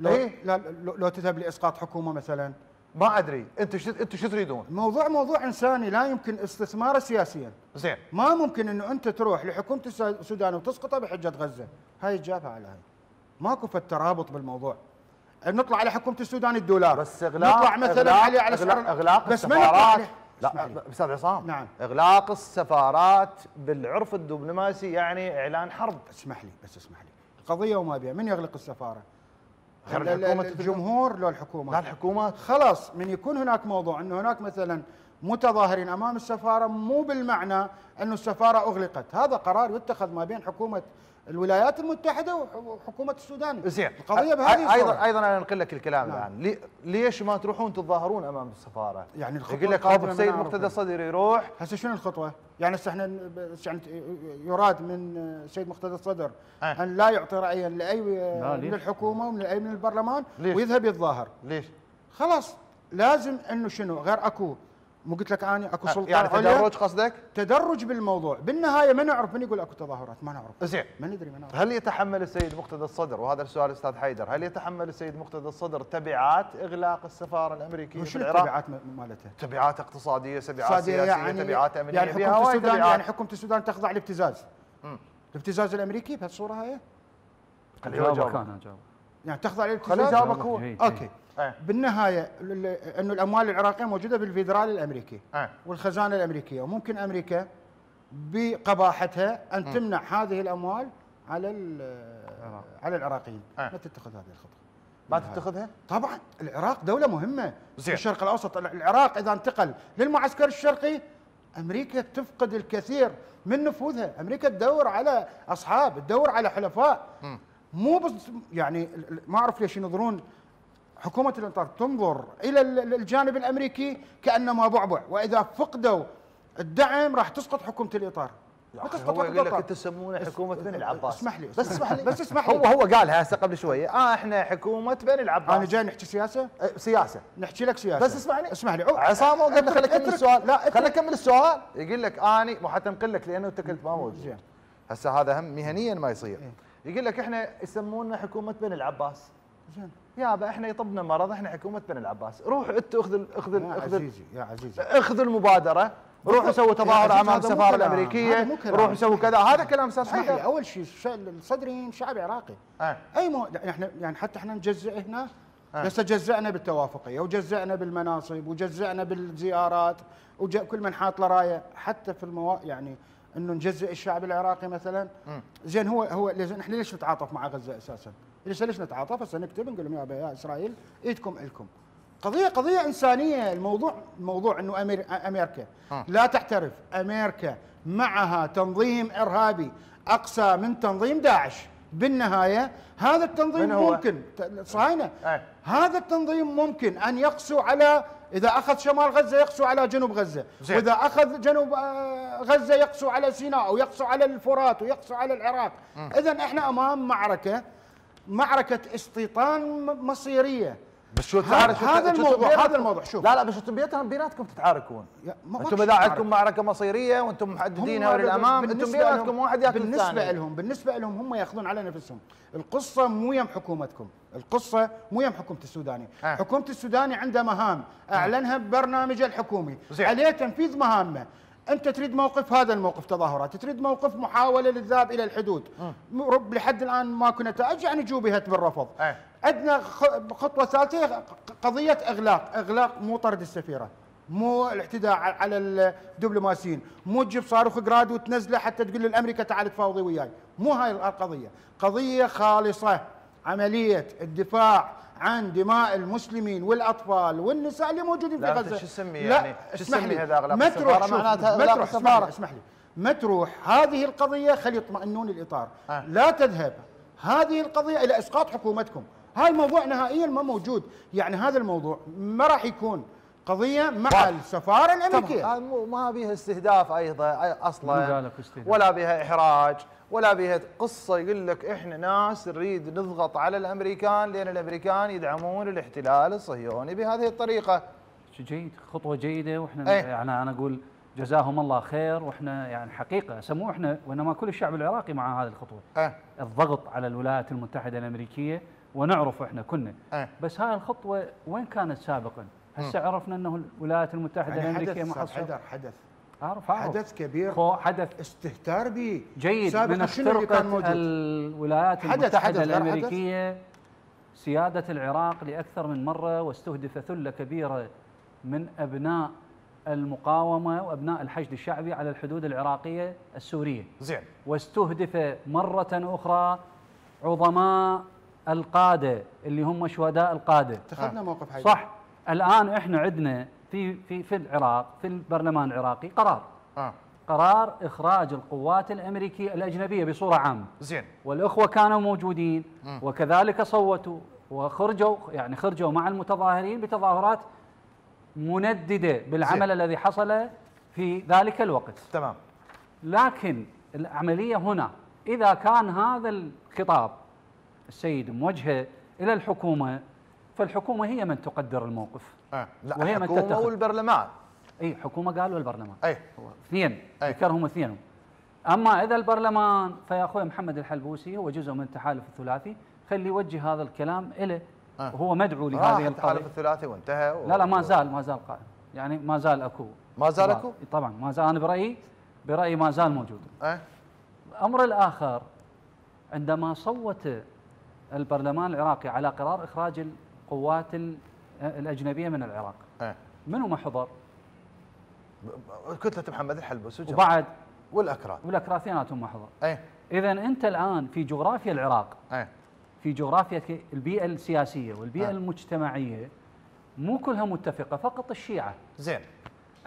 لو إيه؟ لا لو, لو تذهب لإسقاط حكومة مثلا. ما أدري. أنتم شو أنتم شو تريدون؟ موضوع موضوع إنساني لا يمكن استثماره سياسيا. زين. ما ممكن إنه أنت تروح لحكومة الس- السودان وتسقطها بحجة غزة. هاي الجابهه على هاي. ماكو في الترابط بالموضوع. نطلع على حكومة السودان الدولار. بس اغلاق نطلع مثلا إغلاق- عليه على اغلاق, سعر- إغلاق بس السفارات. لا أستاذ عصام. نعم. إغلاق السفارات بالعرف الدبلوماسي يعني إعلان حرب. اسمح لي بس اسمح لي. قضية وما بيها. من يغلق السفارة؟ غير ال- الحكومة ال- تترك؟ الجمهور لو الحكومة. لا الحكومات خلاص من يكون هناك موضوع إنه هناك مثلا متظاهرين أمام السفارة مو بالمعنى إنه السفارة أغلقت، هذا قرار يتخذ ما بين حكومة الولايات المتحدة وح- وحكومة السودان. زين القضية بهذه أيضا الصورة. أيضا أنا أنقل لك الكلام نعم. الآن لي- ليش ما تروحون تتظاهرون أمام السفارة؟ يعني الخطوة يقول لك خاف السيد. مقتدى الصدر يروح هسه شنو الخطوة؟ يعني هسه إحنا يعني يراد من السيد مقتدى الصدر أه. أن لا يعطي رايا لأي لا، من؟ الحكومة ومن اي من البرلمان ليش؟ ويذهب يتظاهر. ليش؟ خلاص لازم إنه شنو غير أكو مو قلت لك اني أكو سلطة يعني عليا؟ تدرج قصدك؟ تدرج بالموضوع بالنهاية ما نعرف من يقول أكو تظاهرات ما نعرف زين ما ندري ما نعرف هل يتحمل السيد مقتدى الصدر وهذا السؤال أستاذ حيدر هل يتحمل السيد مقتدى الصدر تبعات إغلاق السفارة الأمريكية في العراق؟ التبعات م- مالتها؟ تبعات اقتصادية تبعات اقتصادية سياسية تبعات أمنية يعني حكومة السودان تبعات. يعني حكومة السودان تخضع لابتزاز. الابتزاز الأمريكي بهالصورة هاي خليه يجاوبك. أنا جاوب يعني تخضع خليه للابتزاز يجاوبك هو. جيد، أوكي. إيه. بالنهاية ال- ال- أنه الأموال العراقية موجودة بالفيدرالي الأمريكي إيه. والخزانة الأمريكية وممكن أمريكا بقباحتها أن تمنع هذه الأموال على ال- على العراقيين. ما تتخذ هذه الخطوة. ما تتخذها؟ طبعا. العراق دولة مهمة. زين. في الشرق الأوسط. العراق إذا انتقل للمعسكر الشرقي أمريكا تفقد الكثير من نفوذها. أمريكا تدور على أصحاب تدور على حلفاء. مو بس يعني ما أعرف ليش ينظرون حكومة الإنطار تنظر إلى ال- ال- الجانب الأمريكي كأنما بعبع وإذا فقدوا الدعم راح تسقط أخي تسقط هو يقول لك. أنتم تسمونه حكومة بني العباس. اسمح لي بس اسمح لي. بس اسمح لي. هو هو قالها هسه قبل شوية آه إحنا حكومة بني العباس. أنا جاي نحكي سياسة؟ أه، سياسة. نحكي لك سياسة. بس اسمعني. اسمح لي. عصام قبل اترك- خليك اكمل السؤال. لا خليك اكمل السؤال. يقول لك اني مو حتى نقول لك لأنه انت قلت ما موجود. هسه هذا هم مهنيا ما يصير. يقول لك إحنا يسمونا حكومة بني العباس زين يابا إحنا يطبنا مرض إحنا حكومة بني العباس روح أنت أخذ أخذ يا أخذ عزيزي يا عزيزي أخذ المبادرة روحوا. سووا تظاهر أمام السفارة. الأمريكية. روحوا سووا كذا هذا كلام حيدر أول شيء الش- الصدري شعب عراقي آه. أي مو إحنا يعني حتى إحنا نجزئ هنا آه. بس جزأنا بالتوافقية وجزأنا بالمناصب وجزأنا بالزيارات وكل من حاط له راية حتى في الموا يعني إنه نجزئ الشعب العراقي مثلا زين هو هو إحنا ليش نتعاطف مع غزة أساسا؟ ليش ليش نتعاطف؟ هسه نكتب نقول لهم يا يا إسرائيل إيدكم إلكم. قضيه قضية إنسانية الموضوع موضوع إنه أمير أمريكا لا تعترف أمريكا معها تنظيم إرهابي اقسى من تنظيم داعش بالنهاية هذا التنظيم؟ ممكن أي. هذا التنظيم ممكن أن يقسو على إذا أخذ شمال غزة يقسو على جنوب غزة. زين. وإذا أخذ جنوب آه، غزة يقسو على سيناء أو يقسو على الفرات ويقسو على العراق. اذا إحنا أمام معركة معركة استيطان م- مصيرية. بس شو تعرف هذا الموضوع، هذا الموضوع، شوف. لا لا بس أنتم بيناتكم تتعاركون. ما أنتم إذا. عندكم معركة مصيرية وأنتم محددينها للأمام أنتم بيناتكم واحد يأكل بالنسبة لهم بالنسبة لهم هم يأخذون على نفسهم. القصة مو يم حكومتكم. القصة مو يم حكومة السوداني. آه. حكومة السوداني عندها مهام. أعلنها ببرنامجه الحكومي. عليه تنفيذ مهامه. أنت تريد موقف؟ هذا الموقف تظاهرات. تريد موقف؟ محاولة للذهاب إلى الحدود. م- رب لحد الآن ماكو نتائج يعني جوبهت بالرفض. آه. عندنا خطوة ثالثة قضية إغلاق. إغلاق مو طرد السفيرة. مو الاعتداء على الدبلوماسيين. مو تجيب صاروخ جراد وتنزله حتى تقول لأمريكا تعال تفاوضي وياي. مو هاي القضية قضية. خالصة. عملية الدفاع عن دماء المسلمين والأطفال والنساء اللي موجودين في غزة. شو تسمي لا، يعني؟ شو تسمي لي. هذا أغلاق ما؟ تروح معناتها ما تروح، اسمح. لي. اسمح لي. ما تروح. هذه القضية خلي يطمئنون الإطار. آه. لا تذهب. هذه القضية إلى إسقاط حكومتكم. هاي موضوع نهائيا ما موجود يعني هذا الموضوع ما راح يكون قضية مع. السفارة طبعا الأمريكية ما بيها استهداف أيضا أصلا؟ ولا بها إحراج ولا بها قصة يقول لك إحنا ناس نريد نضغط على الأمريكان لأن الأمريكان يدعمون الاحتلال الصهيوني بهذه الطريقة جيد خطوة جيدة وإحنا إيه. يعني أنا أقول جزاهم الله خير وإحنا يعني حقيقة سموه إحنا وإنما كل الشعب العراقي مع هذه الخطوة أه. الضغط على الولايات المتحدة الأمريكية ونعرف إحنا كنا. أه. بس هاي الخطوة وين كانت سابقا؟ هسه عرفنا إنه الولايات المتحدة يعني الامريكيه حدث ما حيدر حدث. أعرف. اعرف حدث كبير. حدث. استهتار به. جيد. سابقاً من موجود؟ الولايات حدث- المتحدة حدث حدث؟ الأمريكية سيادة العراق لأكثر من مرة واستهدف ثلة كبيرة من أبناء المقاومة وأبناء الحشد الشعبي على الحدود العراقية السورية. زين. واستهدف مرة أخرى عظماء القادة اللي هم شهداء القادة. اتخذنا موقف حيدر صح. الآن إحنا عندنا في في في العراق في البرلمان العراقي قرار. آه. قرار إخراج القوات الأمريكية الأجنبية بصورة عامة. زين. والأخوة كانوا موجودين وكذلك صوتوا وخرجوا يعني خرجوا مع المتظاهرين بتظاهرات منددة بالعمل زين. الذي حصل في ذلك الوقت. تمام. لكن العملية هنا إذا كان هذا الخطاب السيد موجهة إلى الحكومة فالحكومة هي من تقدر الموقف. آه لا وهي من الحكومة تتخذ. والبرلمان. أي حكومة قالوا البرلمان. إي. اثنين. ذكرهم اثنين أما إذا البرلمان فيا أخوي محمد الحلبوسي هو جزء من التحالف الثلاثي خلي يوجه هذا الكلام له آه. وهو مدعو لهذه التحالف القضية. الثلاثي وانتهى و... لا لا ما زال ما زال قائم. يعني ما زال أكو. ما زال أكو؟ طبعا ما زال أنا برأيي برأيي ما زال موجود. آه. الامر الآخر عندما صوت البرلمان العراقي على قرار إخراج القوات ال- الأجنبية من العراق. آه منو ما حضر؟ كتله محمد الحلبس وجرى. وبعد والأكراد. والاكراثيناتهم ما حضر. اي اذا أنت الآن في جغرافيا العراق اي في جغرافيا البيئة السياسية والبيئة آه. المجتمعية مو كلها متفقة فقط الشيعة. زين.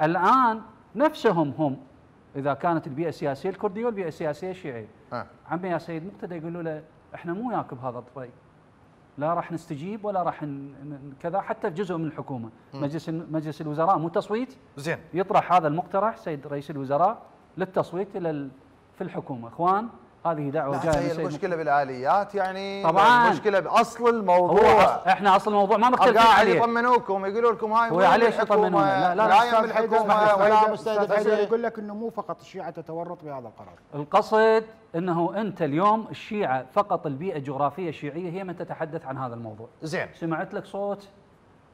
الآن نفسهم هم إذا كانت البيئة السياسية الكردية والبيئة السياسية الشيعية. آه عمي يا سيد مقتدى يقولوا له إحنا مو وياك بهذا الراي لا راح نستجيب ولا راح كذا حتى في جزء من الحكومة. مجلس مجلس الوزراء مو تصويت. زين. يطرح هذا المقترح سيد رئيس الوزراء للتصويت إلى ال- في الحكومة. إخوان هذه دعوة جاية من هي المشكلة بالآليات يعني طبعاً. المشكلة بأصل هو الموضوع أص- إحنا أصل الموضوع ما مختلفين قاعد يطمنوكم يقولوا لكم هاي هو من الحكومة يطمنونا. لا- لا، لا حيدر- الحكومة ولا عليه يقول لك إنه مو فقط الشيعة تتورط بهذا القرار. القصد إنه أنت اليوم الشيعة فقط البيئة الجغرافية الشيعية هي من تتحدث عن هذا الموضوع. زين. سمعت لك صوت؟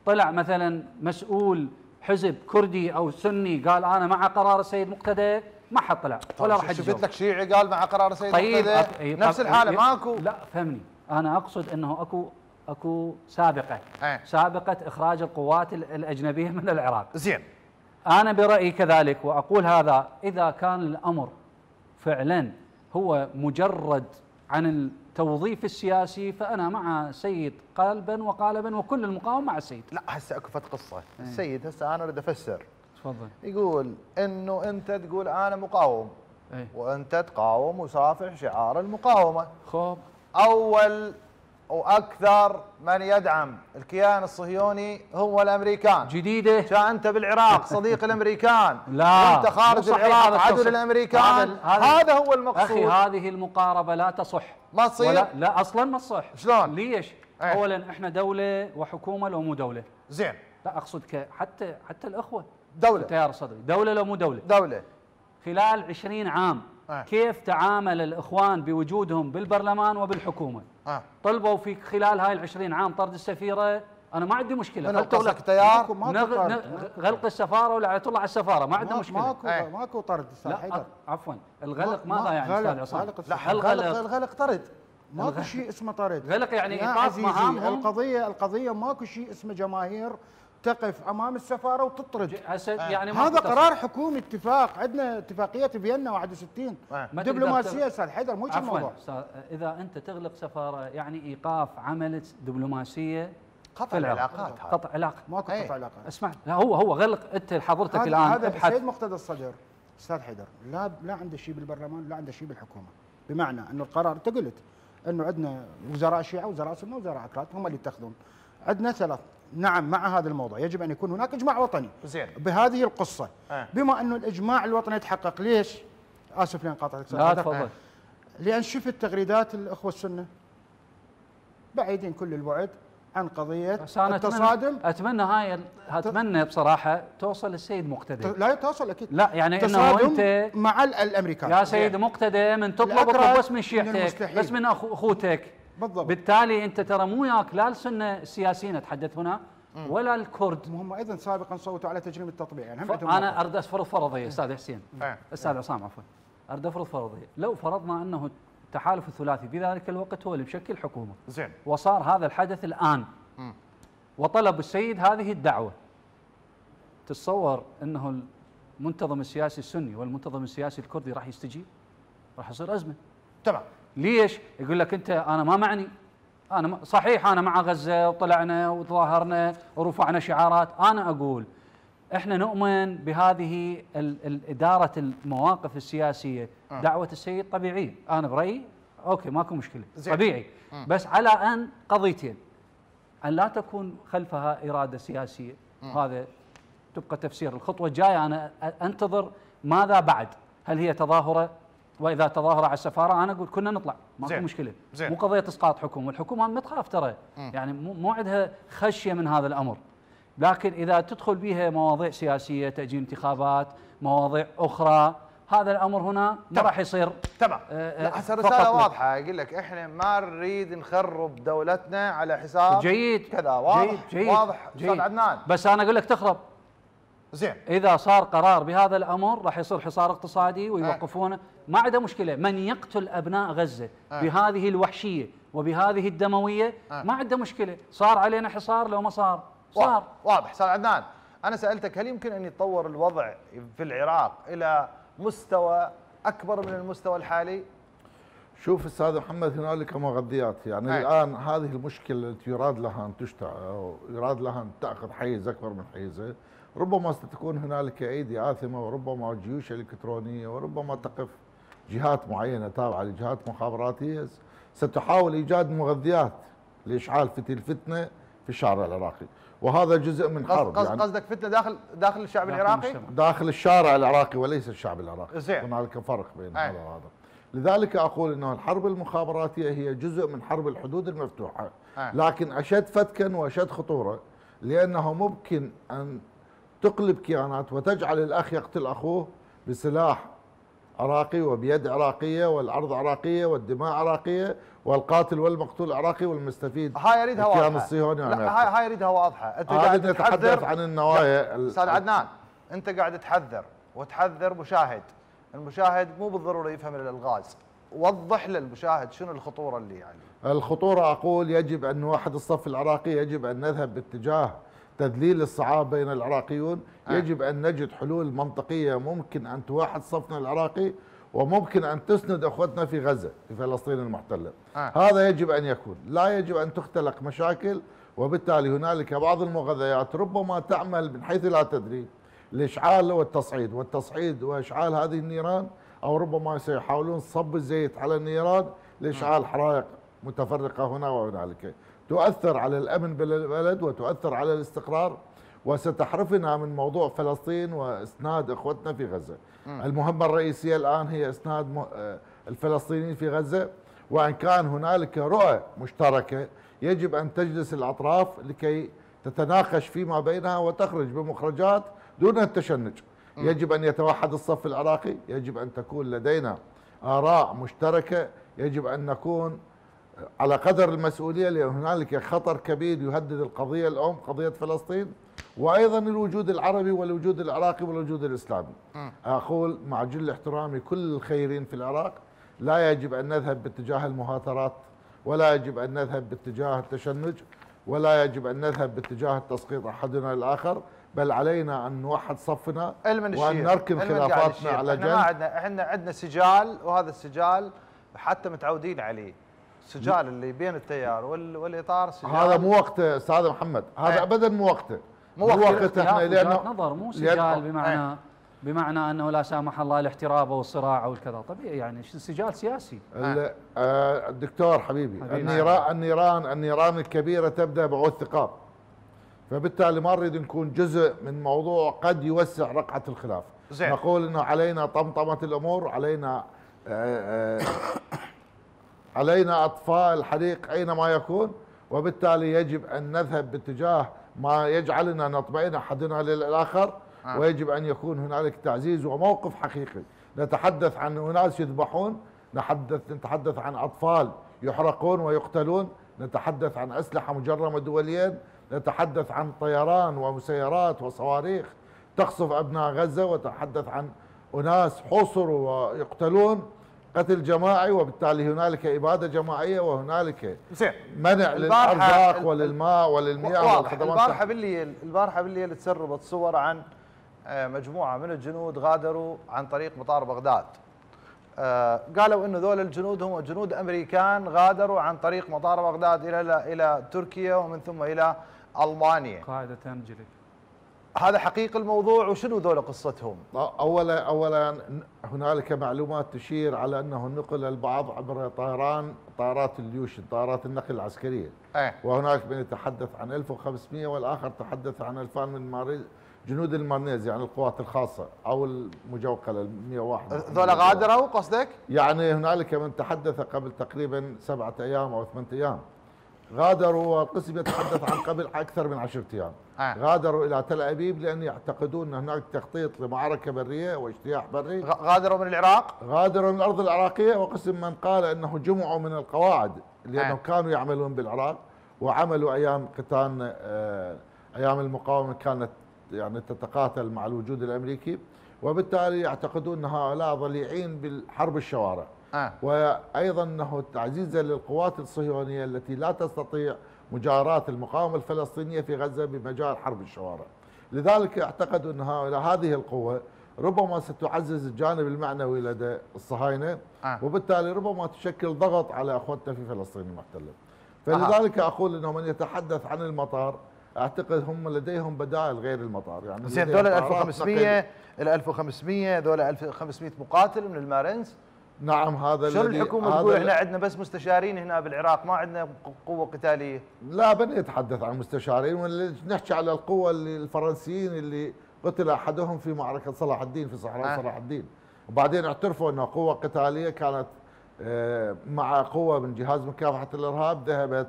طلع مثلا مسؤول حزب كردي أو سني قال أنا مع قرار السيد مقتدى ما حد طلع ولا راح شفت. لك شيعي قال مع قرار سيد طيب أك- إي نفس طب- الحالة إي- ماكو. لا فهمني. أنا أقصد إنه أكو أكو سابقة. إيه. سابقة إخراج القوات ال- الأجنبية من العراق. زين. أنا برأيي كذلك وأقول هذا إذا كان الأمر فعلا هو مجرد عن التوظيف السياسي فأنا مع سيد قلبا وقالبا وكل المقاومة مع السيد. لا هسه أكو فت قصة. السيد هسه أنا أريد أفسر. تفضل. يقول إنه أنت تقول أنا مقاوم اي وأنت تقاوم وصافح شعار المقاومة. خوب. أول وأكثر من يدعم الكيان الصهيوني هو الأمريكان. جديدة. أنت بالعراق صديق الأمريكان. لا. وأنت خارج العراق عدو التصف. للامريكان هذا- هذا- هو أخي المقصود هذه المقاربة لا تصح. ما تصير؟ ولا لا أصلا ما تصح. شلون؟ ليش؟ إيه. اولا إحنا دولة وحكومة لو مو دولة. زين. لا أقصد ك حتى حتى الأخوة. دولة. التيار الصدري دولة لو مو دولة. دولة. خلال 20 عام إيه. كيف تعامل الإخوان بوجودهم بالبرلمان وبالحكومة؟ آه. طلبوا في خلال هاي ال 20 عام طرد السفيرة. أنا ما عندي مشكلة. منو؟ خل تغلق قصدك تيار؟ ماكو- ماكو نغ... غلق السفارة ولعنه الله على السفارة. ما عندنا ما- مشكلة. ماكو إيه. ماكو طرد لا عفوا. الغلق ما- ماذا يعني غلق- أستاذ عصام؟ السفارة. الغلق. الغلق الغلق طرد. ماكو شيء اسمه طرد. غلق يعني عزيزي مهامهم؟ القضية القضية ماكو شيء اسمه جماهير تقف أمام السفارة وتطرد. هسه يعني ما هذا قرار حكومي اتفاق. عندنا اتفاقية فيينا 61 آه. ما تقدر دبلوماسية تغ- أستاذ حيدر مو الموضوع. إذا أنت تغلق سفارة يعني إيقاف عمل دبلوماسية قطع. العلاقات هذا. قطع علاقة. ماكو إيه. قطع علاقات. اسمع لا هو هو غلق أنت حضرتك الآن هذا ابحث. السيد مقتدى الصدر. أستاذ حيدر لا لا عنده شيء بالبرلمان لا عنده شيء بالحكومة. بمعنى انه القرار أنت قلت إنه عندنا وزراء شيعة وزراء سنة وزراء اكراد هم اللي يتخذون. عندنا ثلاث نعم مع هذا الموضوع. يجب أن يكون هناك إجماع وطني زين. بهذه القصة. آه. بما انه الإجماع الوطني يتحقق ليش؟ آسف لأن قاطعتك لا. تفضل. لأن شفت تغريدات الأخوة السنة. بعيدين كل البعد عن قضية بس أنا التصادم. أتمنى اتمنى هاي أتمنى بصراحة توصل للسيد مقتدى لا توصل أكيد. لا يعني إنه انت مع ال- الأمريكان. يا سيد مقتدى من تطلب أطلب بس من شيعتك. بس من أخو- أخوتك. بالضبط. بالتالي انت ترى مو وياك لا السنة السياسيين أتحدث هنا ولا الكرد. هم أيضا سابقا صوتوا على تجريم التطبيع يعني هم أنا. اريد افرض فرضيه أستاذ حسين. إيه. أستاذ عصام عفوا. اريد أفرض فرضيه لو فرضنا أنه التحالف الثلاثي في ذلك الوقت هو اللي مشكل حكومة. زين. وصار هذا الحدث الآن. مم. وطلب السيد هذه الدعوة. تتصور أنه المنتظم السياسي السني والمنتظم السياسي الكردي راح يستجيب؟ راح يصير أزمة. تمام. ليش؟ يقول لك أنت أنا ما معني. أنا صحيح أنا مع غزة وطلعنا وتظاهرنا ورفعنا شعارات. أنا أقول إحنا نؤمن بهذه إدارة المواقف السياسية. آه. دعوة السيد طبيعيه أنا برأيي أوكي ماكو مشكلة. طبيعي. بس على أن قضيتين. أن لا تكون خلفها إرادة سياسية. هذا تبقى تفسير الخطوة الجاية. أنا أنتظر ماذا بعد. هل هي تظاهرة؟ وإذا تظاهر على السفارة أنا أقول كنا نطلع ماكو. مشكلة. زين. مو قضية إسقاط حكومه والحكومة ما تخاف ترى. يعني مو عندها خشية من هذا الأمر. لكن إذا تدخل بها مواضيع سياسية تاجيل انتخابات مواضيع أخرى هذا الأمر هنا ما. راح يصير. تمام. آه، لا آه، هسه فقط الرساله لك. واضحة. يقول لك إحنا ما نريد نخرب دولتنا على حساب جيد. كذا. واضح. جيد جيد. واضح. أستاذ جيد. عدنان. بس أنا أقول لك تخرب. زين. إذا صار قرار بهذا الأمر راح يصير حصار اقتصادي ويوقفونه. ما عنده مشكلة. من يقتل أبناء غزة آه. بهذه الوحشية وبهذه الدموية آه. ما عنده مشكلة. صار علينا حصار لو ما صار. صار. واضح. أستاذ عدنان أنا سألتك هل يمكن أن يتطور الوضع في العراق إلى مستوى أكبر من المستوى الحالي؟ شوف أستاذ محمد هنالك مغذيات. يعني أي. الآن هذه المشكلة التي يراد لها أن تشتع يراد لها أن تأخذ حيز أكبر من حيزها ربما ستكون هنالك ايدي اثمه وربما جيوش إلكترونية وربما تقف جهات معينة تابعة لجهات مخابراتيه ستحاول إيجاد مغذيات لإشعال فتيل الفتنة في الشارع العراقي وهذا جزء من قصد حرب قصد يعني قصدك فتنة داخل داخل الشعب داخل العراقي المجتمع. داخل الشارع العراقي وليس الشعب العراقي زين. هنالك فرق بين أي. هذا وهذا لذلك أقول إنه الحرب المخابراتية هي جزء من حرب الحدود المفتوحة أي. لكن أشد فتكا وأشد خطورة لأنه ممكن أن تقلب كيانات وتجعل الأخ يقتل أخوه بسلاح عراقي وبيد عراقية والأرض عراقية والدماء عراقية والقاتل والمقتول عراقي والمستفيد. هاي أريدها الكيان واضحة. الصهيوني لا. هاي هاي أريدها واضحة. أنت هذا قاعد نتحدث تحذر. عن النوايا ال- أستاذ عدنان أنت قاعد تحذر وتحذر مشاهد. المشاهد مو بالضرورة يفهم الالغاز وضح للمشاهد شنو الخطورة اللي يعني. الخطورة أقول يجب أن نوحد الصف العراقي يجب أن نذهب باتجاه تذليل الصعاب بين العراقيون آه. يجب أن نجد حلول منطقية ممكن أن توحد صفنا العراقي وممكن أن تسند أخوتنا في غزة في فلسطين المحتلة آه. هذا يجب أن يكون لا يجب أن تختلق مشاكل وبالتالي هنالك بعض المغذيات ربما تعمل من حيث لا تدري الإشعال والتصعيد والتصعيد وإشعال هذه النيران أو ربما سيحاولون صب الزيت على النيران لإشعال حرائق متفرقة هنا وهنالك تؤثر على الأمن بالبلد وتؤثر على الاستقرار وستحرفنا من موضوع فلسطين وإسناد إخوتنا في غزة. م. المهمة الرئيسية الآن هي إسناد آه، الفلسطينيين في غزة. وإن كان هنالك رؤى مشتركة يجب أن تجلس الأطراف لكي تتناقش فيما بينها وتخرج بمخرجات دون التشنج. يجب أن يتوحد الصف العراقي يجب أن تكون لدينا آراء مشتركة يجب أن نكون على قدر المسؤولية لأن هنالك خطر كبير يهدد القضية الأم قضية فلسطين وأيضا الوجود العربي والوجود العراقي والوجود الإسلامي. أقول مع جل احترامي كل الخيرين في العراق لا يجب أن نذهب باتجاه المهاترات ولا يجب أن نذهب باتجاه التشنج ولا يجب أن نذهب باتجاه التسقيط أحدنا الآخر بل علينا أن نوحد صفنا وأن نركن خلافاتنا على جنب. إحنا عندنا إحنا عندنا سجال وهذا السجال حتى متعودين عليه. السجال اللي بين التيار والإطار سجال. هذا مو وقته أستاذ محمد هذا إيه. ابدا مو وقته مو وقته إحنا لأنه نظر مو سجال بمعنى بمعنى أنه لا سامح الله الاحتراب أو الصراع أو الكذا طبيعي يعني سجال سياسي. آه الدكتور حبيبي, حبيبي. النيران النيران النيران الكبيرة تبدأ بعود ثقاب. فبالتالي ما نريد نكون جزء من موضوع قد يوسع رقعة الخلاف. زين. نقول إنه علينا طمطمة الأمور علينا آه، آه، علينا اطفاء الحريق أينما يكون وبالتالي يجب أن نذهب باتجاه ما يجعلنا نطمئن أحدنا للآخر آه. ويجب أن يكون هنالك تعزيز وموقف حقيقي نتحدث عن أناس يذبحون نتحدث نتحدث عن أطفال يحرقون ويقتلون نتحدث عن أسلحة مجرمة دوليا نتحدث عن طيران ومسيرات وصواريخ تقصف أبناء غزة ونتحدث عن أناس حوصروا ويقتلون قتل جماعي وبالتالي هنالك إبادة جماعية وهنالك زين. منع للأرزاق وللماء وللمياه والخدمات البارحة بالليل البارحة بالليل تسربت صور عن آه، مجموعة من الجنود غادروا عن طريق مطار بغداد. آه، قالوا إنه ذول الجنود هم جنود أمريكان غادروا عن طريق مطار بغداد إلى إلى تركيا ومن ثم إلى ألمانيا. قاعدة انجلي هذا حقيقي الموضوع وشنو ذول قصتهم؟ أولا أولا هنالك معلومات تشير على أنه نقل البعض عبر طيران طائرات اليوش طائرات النقل العسكرية أه. وهناك من يتحدث عن 1500 والآخر تحدث عن 2000 من جنود المارينز يعني القوات الخاصة أو المجوقلة ال 101 ذولا غادروا قصدك؟ يعني هنالك من تحدث قبل تقريبا سبعة أيام أو ثمانية أيام غادروا والقسم يتحدث عن قبل أكثر من عشرة أيام آه. غادروا إلى تل أبيب لأن يعتقدون أن هناك تخطيط لمعركة برية واجتياح بري غادروا من العراق؟ غادروا من الأرض العراقية وقسم من قال أنه جمعوا من القواعد لانهم آه. كانوا يعملون بالعراق وعملوا أيام قتال آه أيام المقاومة كانت يعني تتقاتل مع الوجود الأمريكي وبالتالي يعتقدون أن هؤلاء ضليعين بالحرب الشوارع آه. وأيضا أنه تعزيزا للقوات الصهيونية التي لا تستطيع مجاراة المقاومة الفلسطينية في غزة بمجال حرب الشوارع لذلك أعتقد أن هؤلاء هذه القوة ربما ستعزز الجانب المعنوي لدى الصهاينة آه. وبالتالي ربما تشكل ضغط على أخوتنا في فلسطين المحتلة فلذلك آه. أقول أنه من يتحدث عن المطار أعتقد هم لديهم بدائل غير المطار يعني زين ذول 1500 ال 1500 ذول 1500 مقاتل من المارينز نعم هذا شو الحكومة تقول إحنا عندنا بس مستشارين هنا بالعراق ما عندنا قوة قتالية؟ لا بن يتحدث عن مستشارين ونحكي على القوة اللي الفرنسيين اللي قتل أحدهم في معركة صلاح الدين في صحراء آه. صلاح الدين. وبعدين اعترفوا انه قوة قتالية كانت آه، مع قوة من جهاز مكافحة الإرهاب ذهبت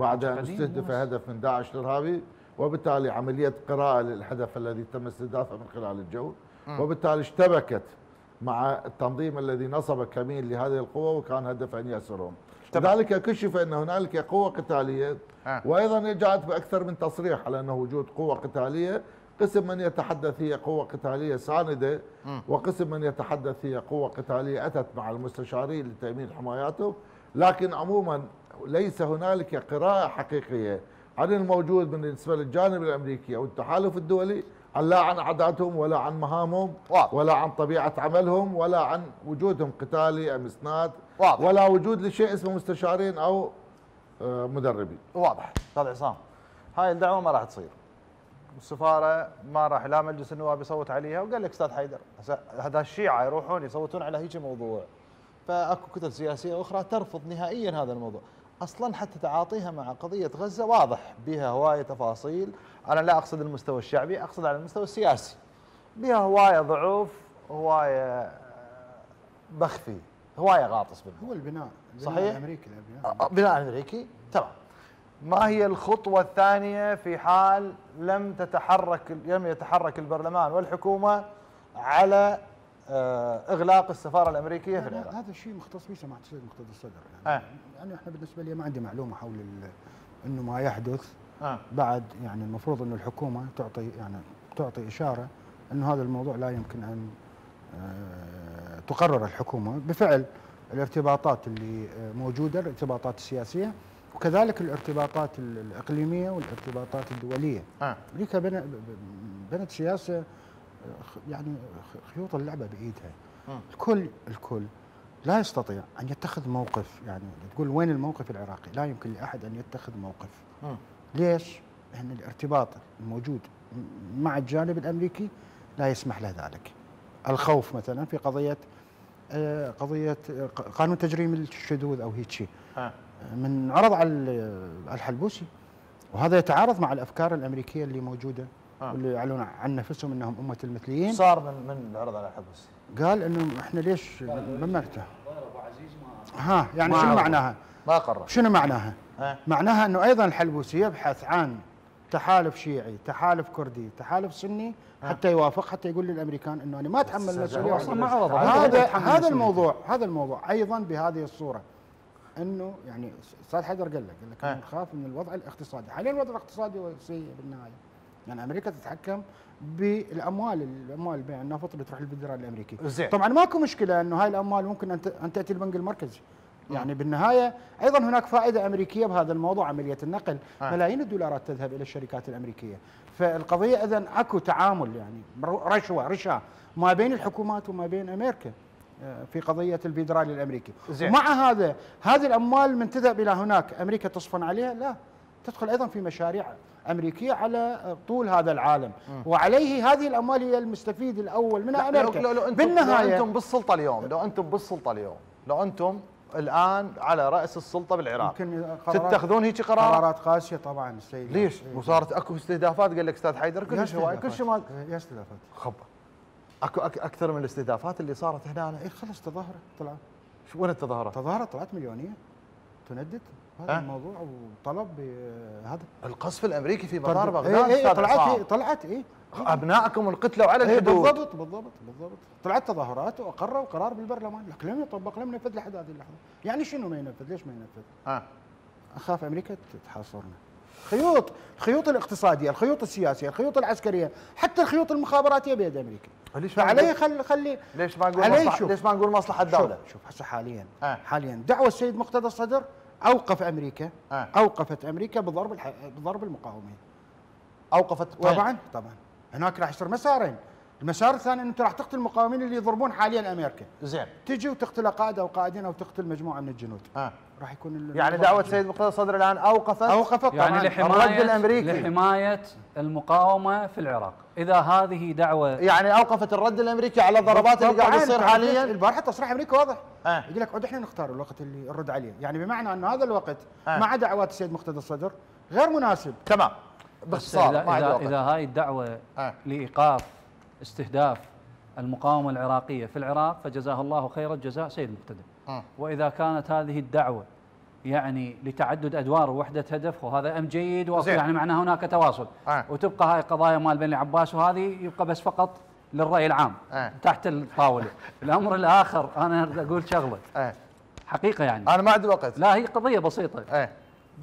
بعد أن استهدف هدف من داعش الإرهابي وبالتالي عملية قراءة للهدف الذي تم استهدافه من خلال الجو. وبالتالي اشتبكت مع التنظيم الذي نصب كمين لهذه القوة وكان هدف أن يأسرهم لذلك كشف أن هنالك قوة قتالية آه. وأيضا جاءت بأكثر من تصريح على أنه وجود قوة قتالية. قسم من يتحدث هي قوة قتالية ساندة وقسم من يتحدث هي قوة قتالية أتت مع المستشارين لتأمين حماياته. لكن عموما ليس هنالك قراءة حقيقية عن الموجود بالنسبة للجانب الأمريكي أو التحالف الدولي. لا عن عاداتهم ولا عن مهامهم واضح. ولا عن طبيعة عملهم ولا عن وجودهم قتالي أم إسناد واضح. ولا وجود لشيء اسمه مستشارين أو آه، مدربين. واضح. أستاذ عصام هاي الدعوة ما راح تصير. السفارة ما راح لا مجلس النواب يصوت عليها وقال لك أستاذ حيدر هذا الشيعة يروحون يصوتون على هيك موضوع. فأكو كتل سياسية أخرى ترفض نهائيا هذا الموضوع. أصلا حتى تعاطيها مع قضية غزة واضح بها هواية تفاصيل أنا لا أقصد المستوى الشعبي أقصد على المستوى السياسي. بها هواية ضعوف هواية آه، بخفي هواية غاطس بالموضوع هو البناء البناء صحيح. الأمريكي البناء آه، بناء أمريكي تمام. ما هي الخطوة الثانية في حال لم تتحرك لم يتحرك البرلمان والحكومة على آه، إغلاق السفارة الأمريكية في العراق؟ هذا الشيء مختص به سماحه السيد مقتدى الصدر يعني. آه. يعني إحنا بالنسبة لي ما عندي معلومة حول إنه ما يحدث. آه. بعد يعني المفروض إنه الحكومة تعطي يعني تعطي إشارة إنه هذا الموضوع لا يمكن أن آه، تقرر الحكومة بفعل الارتباطات اللي آه، موجودة الارتباطات السياسية وكذلك الارتباطات ال- الإقليمية والارتباطات الدولية آه. أمريكا بنت بنت سياسة آه، خ- يعني خيوط اللعبة بإيدها مم. الكل الكل لا يستطيع أن يتخذ موقف يعني تقول وين الموقف العراقي لا يمكن لأحد أن يتخذ موقف مم. ليش؟ لأن الارتباط الموجود مع الجانب الأمريكي لا يسمح له ذلك. الخوف مثلا في قضية آه، قضية آه، قانون تجريم الشذوذ أو هيك شيء آه. من عرض على ال- الحلبوسي وهذا يتعارض مع الأفكار الأمريكية اللي موجودة آه. واللي يعلنون عن نفسهم إنهم أمة المثليين صار من من العرض على الحبس قال إنه إحنا ليش بمرته ها يعني ما شنو عرض. معناها؟ ما قرر. شنو معناها؟ معناها إنه أيضا الحلبوسي يبحث عن تحالف شيعي، تحالف كردي، تحالف سني حتى يوافق حتى يقول للأمريكان إنه أنا ما أتحمل المسؤوليه أصلاً ما عرض. هذا هذا. الموضوع هذا الموضوع أيضا بهذه الصورة. إنه يعني أستاذ حيدر قال لك قال لك نخاف من الوضع الاقتصادي، حاليا الوضع الاقتصادي سيء بالنهاية. يعني أمريكا تتحكم بالأموال الأموال بيع النفط اللي تروح للفدرالي الأمريكي. زين. طبعا ماكو مشكلة إنه هاي الأموال ممكن أن تأتي البنك المركزي. يعني بالنهاية أيضا هناك فائدة أمريكية بهذا الموضوع عملية النقل. آه. ملايين الدولارات تذهب إلى الشركات الأمريكية. فالقضية اذا أكو تعامل يعني رشوة رشا ما بين الحكومات وما بين أمريكا آه، في قضية الفيدرالي الأمريكي. زين. ومع هذا هذه الأموال من تذهب إلى هناك أمريكا تصفن عليها؟ لا. تدخل أيضا في مشاريع أمريكية على طول هذا العالم. وعليه هذه الأموال هي المستفيد الأول منها لو, أمريكا. لو, لو أنتم بالنهاية لو أنتم بالسلطة اليوم لو أنتم بالسلطة اليوم لو أنتم الآن على رأس السلطة بالعراق. يمكن تتخذون هيك قرار قرارات قاسية طبعا السيد ليش؟ وصارت أكو استهدافات؟ قال لك أستاذ حيدر كل شيء كل شيء ما. يا استهدافات. خب اكو أك أكثر من الاستهدافات اللي صارت هنا. إي خلص تظاهرت طلعت. شو وين التظاهرات؟ تظاهرت طلعت مليونية. تندد هذا أه؟ الموضوع وطلب بهذا القصف الأمريكي في مطار بغداد إي أستاذ طلعت. إيه طلعت إي. أبنائكم انقتلوا على إيه الحدود بالضبط بالضبط بالضبط طلعت تظاهرات واقروا قرار بالبرلمان لكن لم يطبق لم ينفذ لحد هذه اللحظة يعني شنو ما ينفذ ليش ما ينفذ آه. أخاف أمريكا تحاصرنا خيوط الخيوط الاقتصادية الخيوط السياسية الخيوط العسكرية حتى الخيوط المخابراتية بيد أمريكا ليش فعليه نقول- خلي خلي ليش ما نقول شوف. ليش ما نقول مصلحة الدولة؟ شوف, شوف هسه حاليا آه. حاليا دعوى السيد مقتدى الصدر أوقف أمريكا آه. أوقفت أمريكا بضرب الح... بضرب المقاومين اوقفت وين؟ طبعا طبعا هناك راح يصير مسارين المسار الثاني أنت راح تقتل المقاومين اللي يضربون حاليا أمريكا زين تجي وتقتل قائد أو قائدين أو تقتل مجموعة من الجنود آه. راح يكون ال- يعني دعوة. سيد مقتدى الصدر الآن أوقفت أوقفت يعني طبعا لحماية الرد الأمريكي. لحماية المقاومة في العراق إذا هذه دعوة يعني أوقفت الرد الأمريكي على الضربات اللي قاعد ليش؟ حاليا البارحة تصريح أمريكا واضح آه. يقول لك عود إحنا نختار الوقت اللي نرد عليه يعني بمعنى انه هذا الوقت آه. مع دعوات السيد مقتدى الصدر غير مناسب تمام باختصار إذا, ما إذا, إذا هاي الدعوة آه. لإيقاف استهداف المقاومة العراقية في العراق فجزاه الله خير الجزاء سيد مقتدى آه. وإذا كانت هذه الدعوة يعني لتعدد أدوار ووحدة هدف وهذا أم جيد. يعني معناه هناك تواصل آه. وتبقى هاي قضايا مال بني عباس وهذه يبقى بس فقط للرأي العام آه. تحت الطاولة الأمر الآخر أنا أقول شغلة آه. حقيقة يعني أنا ما عندي وقت لا هي قضية بسيطة إيه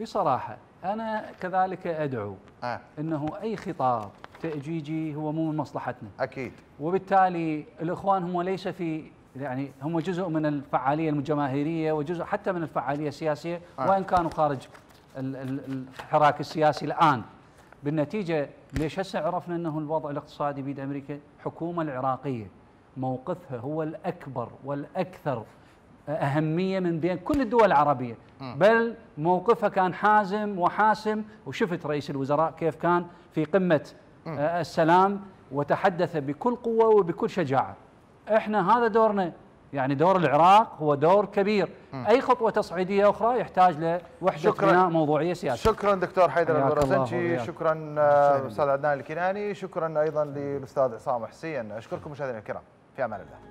بصراحة أنا كذلك أدعو آه. أنه أي خطاب تأجيجي هو مو من مصلحتنا. أكيد. وبالتالي الإخوان هم ليس في يعني هم جزء من الفعالية الجماهيرية وجزء حتى من الفعالية السياسية آه. وإن كانوا خارج ال- ال- الحراك السياسي الآن. بالنتيجة ليش هسه عرفنا أنه الوضع الاقتصادي بيد أمريكا؟ الحكومة العراقية. موقفها هو الأكبر والأكثر أهمية من بين كل الدول العربية. بل موقفها كان حازم وحاسم وشفت رئيس الوزراء كيف كان في قمة آه، السلام وتحدث بكل قوة وبكل شجاعة. إحنا هذا دورنا يعني دور العراق هو دور كبير. أي خطوة تصعيدية أخرى يحتاج لوحدة. بناء موضوعية سياسية. شكرا دكتور حيدر البرزنجي. شكرا آه، أستاذ عدنان الكناني شكرا أيضا للأستاذ عصام حسين. أشكركم مشاهدينا الكرام. في أمان الله.